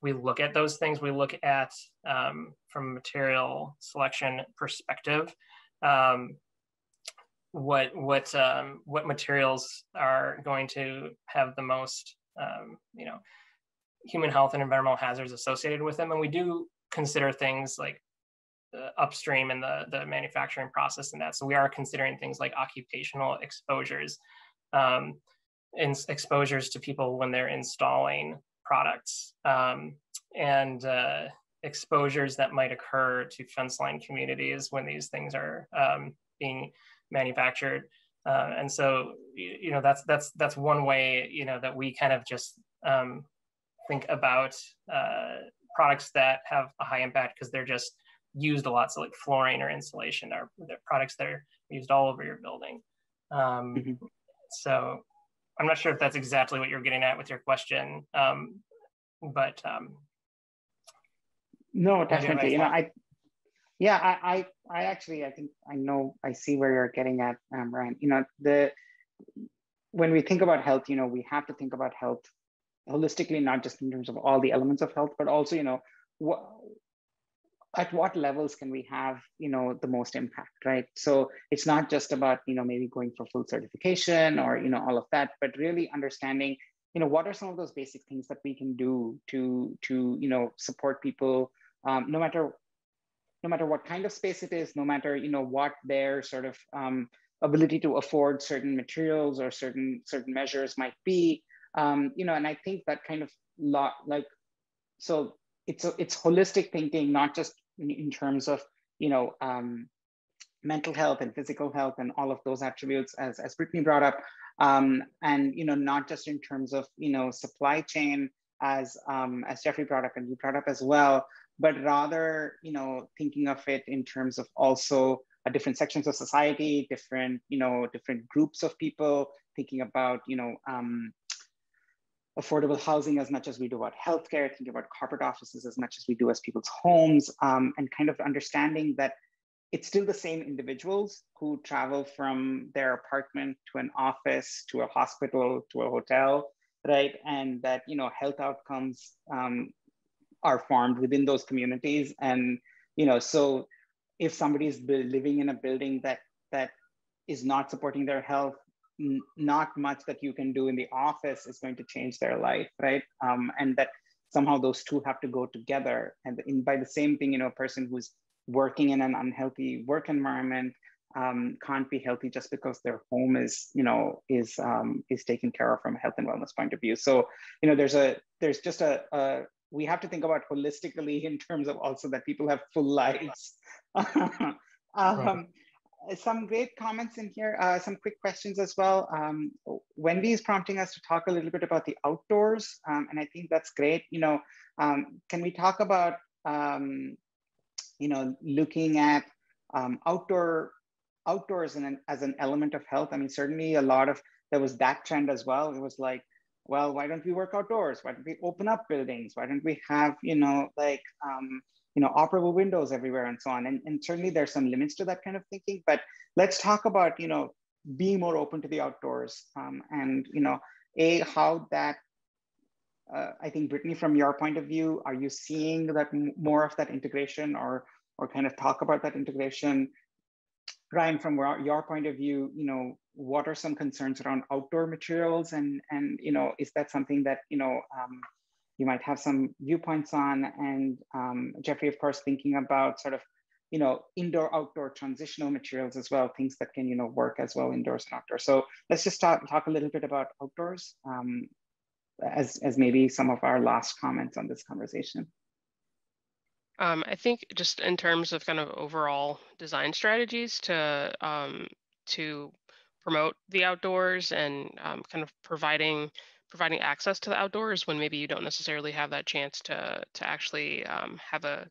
we look at those things. We look at um, from material selection perspective, um, what what um, what materials are going to have the most um, you know human health and environmental hazards associated with them and we do consider things like upstream in the the manufacturing process and that so we are considering things like occupational exposures um, in exposures to people when they're installing products um, and uh, exposures that might occur to fence line communities when these things are um, being manufactured. Uh, and so, you know, that's that's that's one way, you know, that we kind of just um, think about uh, products that have a high impact because they're just used a lot. So like flooring or insulation are products that are used all over your building. Um, mm-hmm. So I'm not sure if that's exactly what you're getting at with your question, um, but um, no, definitely. You know, I yeah, I, I, I actually, I think I know, I see where you're getting at, um, Ryan. You know, the when we think about health, you know, we have to think about health holistically, not just in terms of all the elements of health, but also, you know, what at what levels can we have, you know, the most impact, right? So it's not just about, you know, maybe going for full certification or, you know, all of that, but really understanding, you know, what are some of those basic things that we can do to, to, you know, support people, um, no matter no matter what kind of space it is, no matter you know what their sort of um, ability to afford certain materials or certain certain measures might be, um, you know, and I think that kind of lot like so it's a, it's holistic thinking, not just in, in terms of you know, um, mental health and physical health and all of those attributes as, as Brittany brought up. Um, and, you know, not just in terms of, you know, supply chain as, um, as Jeffrey brought up and you brought up as well, but rather, you know, thinking of it in terms of also uh, different sections of society, different, you know, different groups of people, thinking about, you know, um, affordable housing as much as we do about healthcare, thinking about corporate offices as much as we do as people's homes, um, and kind of understanding that it's still the same individuals who travel from their apartment to an office, to a hospital, to a hotel, right? And that, you know, health outcomes um, are formed within those communities. And, you know, so if somebody is living in a building that, that is not supporting their health, not much that you can do in the office is going to change their life, right? Um, and that somehow those two have to go together. And in, by the same thing, you know, a person who's working in an unhealthy work environment um, can't be healthy just because their home is, you know, is um, is taken care of from a health and wellness point of view. So, you know, there's a there's just a, a we have to think about holistically in terms of also that people have full lives. um, right some great comments in here, uh, some quick questions as well. Um, Wendy is prompting us to talk a little bit about the outdoors, um, and I think that's great. You know, um, can we talk about, um, you know, looking at um, outdoor outdoors and as an element of health? I mean, certainly a lot of there was that trend as well. It was like, well, why don't we work outdoors? Why don't we open up buildings? Why don't we have, you know, like um, you know, operable windows everywhere and so on. And, and certainly there's some limits to that kind of thinking, but let's talk about, you know, being more open to the outdoors um, and, you know, A, how that, uh, I think Brittany, from your point of view, are you seeing that more of that integration or, or kind of talk about that integration? Ryan, from your point of view, you know, what are some concerns around outdoor materials and, and, you know, is that something that, you know, um, you might have some viewpoints on. And um, Jeffrey, of course, thinking about sort of, you know, indoor outdoor transitional materials as well, things that can, you know, work as well indoors and outdoors. So let's just talk, talk a little bit about outdoors um, as, as maybe some of our last comments on this conversation. Um, I think just in terms of kind of overall design strategies to um, to promote the outdoors and um, kind of providing providing access to the outdoors when maybe you don't necessarily have that chance to to actually um, have a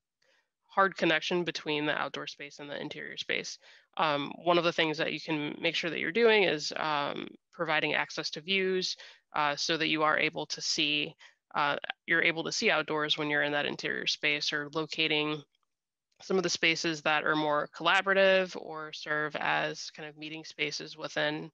hard connection between the outdoor space and the interior space. Um, one of the things that you can make sure that you're doing is um, providing access to views uh, so that you are able to see uh, you're able to see outdoors when you're in that interior space or locating some of the spaces that are more collaborative or serve as kind of meeting spaces within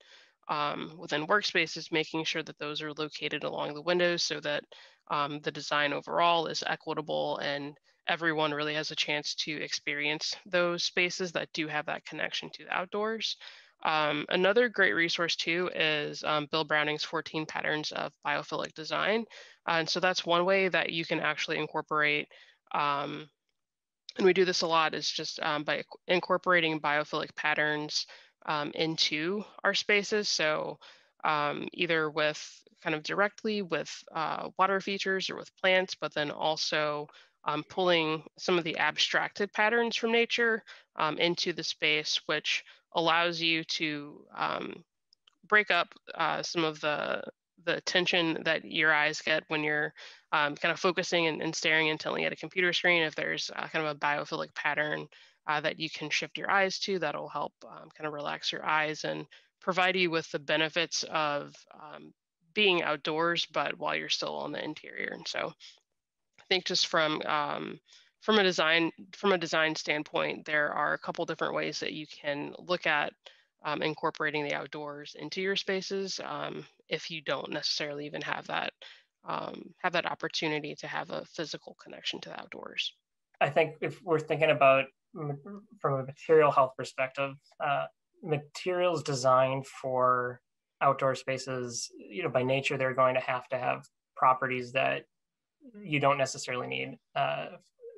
um, within workspaces, making sure that those are located along the windows so that um, the design overall is equitable and everyone really has a chance to experience those spaces that do have that connection to the outdoors. Um, another great resource too is um, Bill Browning's 14 Patterns of Biophilic Design. Uh, and so that's one way that you can actually incorporate, um, and we do this a lot, is just um, by incorporating biophilic patterns um, into our spaces. So um, either with kind of directly with uh, water features or with plants, but then also um, pulling some of the abstracted patterns from nature um, into the space, which allows you to um, break up uh, some of the the tension that your eyes get when you're um, kind of focusing and, staring and, staring intently at a computer screen. If there's uh, kind of a biophilic pattern uh, that you can shift your eyes to. That'll help um, kind of relax your eyes and provide you with the benefits of um, being outdoors, but while you're still on the interior. And so I think just from um, from a design from a design standpoint, there are a couple different ways that you can look at um, incorporating the outdoors into your spaces um, if you don't necessarily even have that um, have that opportunity to have a physical connection to the outdoors. I think if we're thinking about from a material health perspective, uh, materials designed for outdoor spaces, you know, by nature, they're going to have to have properties that you don't necessarily need uh,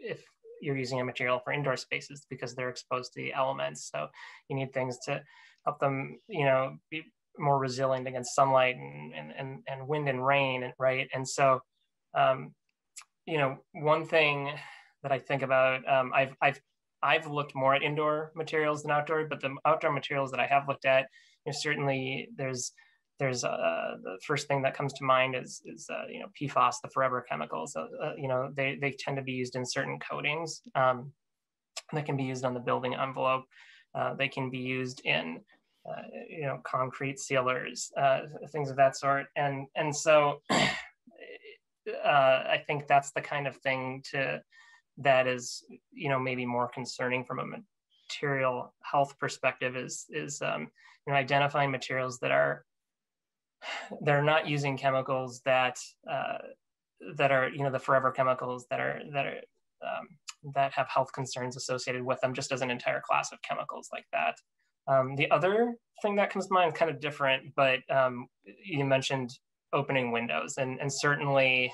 if you're using a material for indoor spaces because they're exposed to the elements. So you need things to help them, you know, be more resilient against sunlight and, and, and, wind and rain, right? And so, um, you know, one thing that I think about, um, I've, I've I've looked more at indoor materials than outdoor, but the outdoor materials that I have looked at, you know, certainly there's there's uh, the first thing that comes to mind is is uh, you know PFAS, the forever chemicals. Uh, uh, you know they they tend to be used in certain coatings um, that can be used on the building envelope. Uh, they can be used in uh, you know concrete sealers, things of that sort. And and so I think that's the kind of thing to that is you know maybe more concerning from a material health perspective is is um, you know identifying materials that are they're not using chemicals that uh, that are you know the forever chemicals that are that are um, that have health concerns associated with them just as an entire class of chemicals like that. Um, the other thing that comes to mind is kind of different but um, you mentioned opening windows and and certainly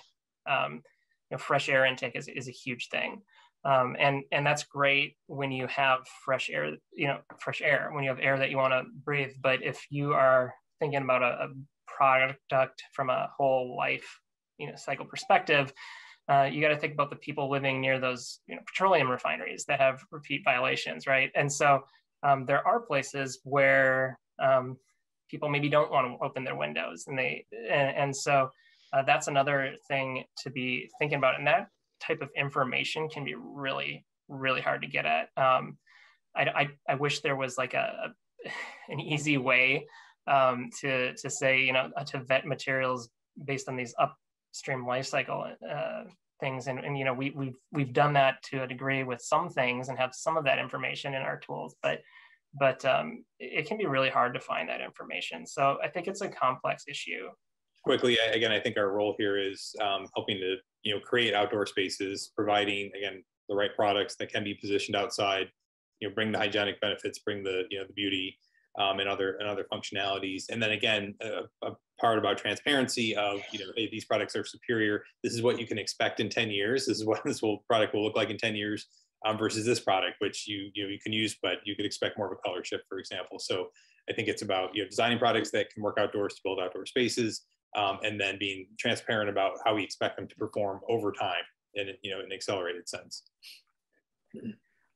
um, you know, fresh air intake is, is a huge thing. Um, and and that's great when you have fresh air you know fresh air when you have air that you want to breathe. But if you are thinking about a, a product from a whole life you know cycle perspective uh, you got to think about the people living near those you know, petroleum refineries that have repeat violations right? And so um, there are places where um, people maybe don't want to open their windows and they and, and so uh, that's another thing to be thinking about. And that type of information can be really really hard to get at. Um, I, I, I wish there was like a, a an easy way um, to to say you know to vet materials based on these upstream life cycle uh, things. And, and you know we, we've we've done that to a degree with some things and have some of that information in our tools but but um, it can be really hard to find that information. So i think it's a complex issue quickly again i think our role here is um, helping to you know create outdoor spaces providing again the right products that can be positioned outside you know bring the hygienic benefits bring the you know the beauty um, and other and other functionalities. And then again, a, a, part about transparency of you know, hey, these products are superior. This is what you can expect in 10 years. This is what this will, product will look like in 10 years um, versus this product, which you you know you can use, but you could expect more of a color shift, for example. So I think it's about you know designing products that can work outdoors to build outdoor spaces, um, and then being transparent about how we expect them to perform over time in you know an accelerated sense.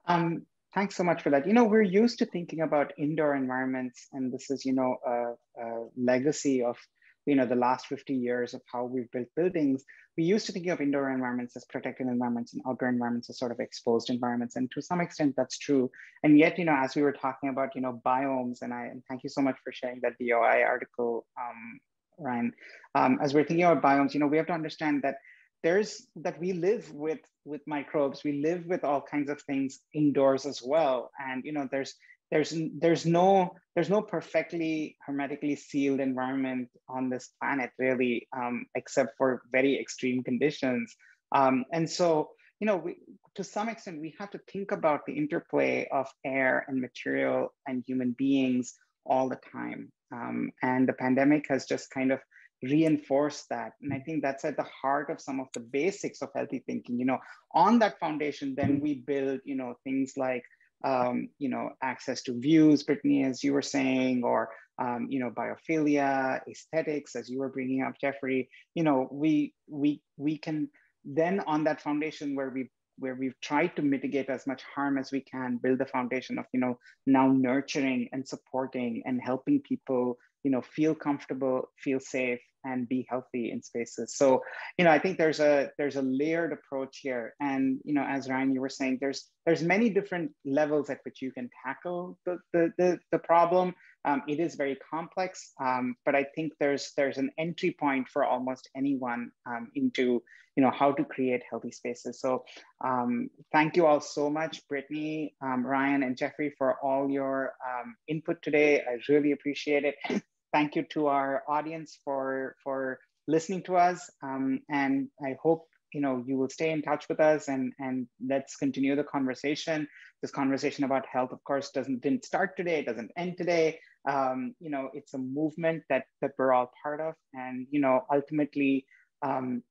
Um, Thanks so much for that. You know, we're used to thinking about indoor environments, and this is, you know, a, a, legacy of, you know, the last 50 years of how we've built buildings. We used to thinking of indoor environments as protected environments and outdoor environments as sort of exposed environments. And to some extent, that's true. And yet, you know, as we were talking about, you know, biomes, and I and thank you so much for sharing that DOI article, um, Ryan. Um, as we're thinking about biomes, you know, we have to understand that there's that we live with with microbes. We live with all kinds of things indoors as well. And you know there's there's there's no there's no perfectly hermetically sealed environment on this planet really um, except for very extreme conditions. Um, and so you know we, to some extent we have to think about the interplay of air and material and human beings all the time um, and the pandemic has just kind of reinforced that. And i think that's at the heart of some of the basics of healthy thinking. You know on that foundation then we build you know things like um, you know access to views brittany as you were saying or um, you know biophilia aesthetics as you were bringing up jeffrey. You know we we we can then on that foundation where we where we've tried to mitigate as much harm as we can build the foundation of you know now nurturing and supporting and helping people you know feel comfortable feel safe and be healthy in spaces. So you know i think there's a there's a layered approach here. And you know as ryan you were saying there's there's many different levels at which you can tackle the the the, the problem. Um, it is very complex um, but i think there's there's an entry point for almost anyone um, into you know how to create healthy spaces. So um, thank you all so much brittany um, ryan and jeffrey for all your um, input today. I really appreciate it thank you to our audience for for listening to us. Um, and i hope you know you will stay in touch with us and and let's continue the conversation. This conversation about health of course doesn't didn't start today it doesn't end today. Um, you know it's a movement that that we're all part of. And you know ultimately um,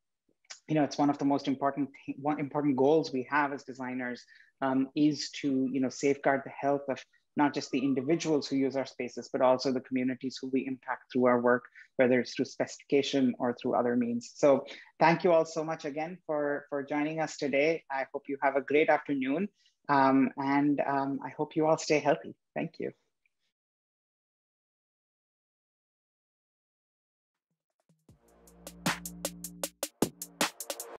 you know it's one of the most important one important goals we have as designers um, is to you know safeguard the health of not just the individuals who use our spaces, but also the communities who we impact through our work, whether it's through specification or through other means. So thank you all so much again for, for joining us today. I hope you have a great afternoon. Um, and um, I hope you all stay healthy. Thank you.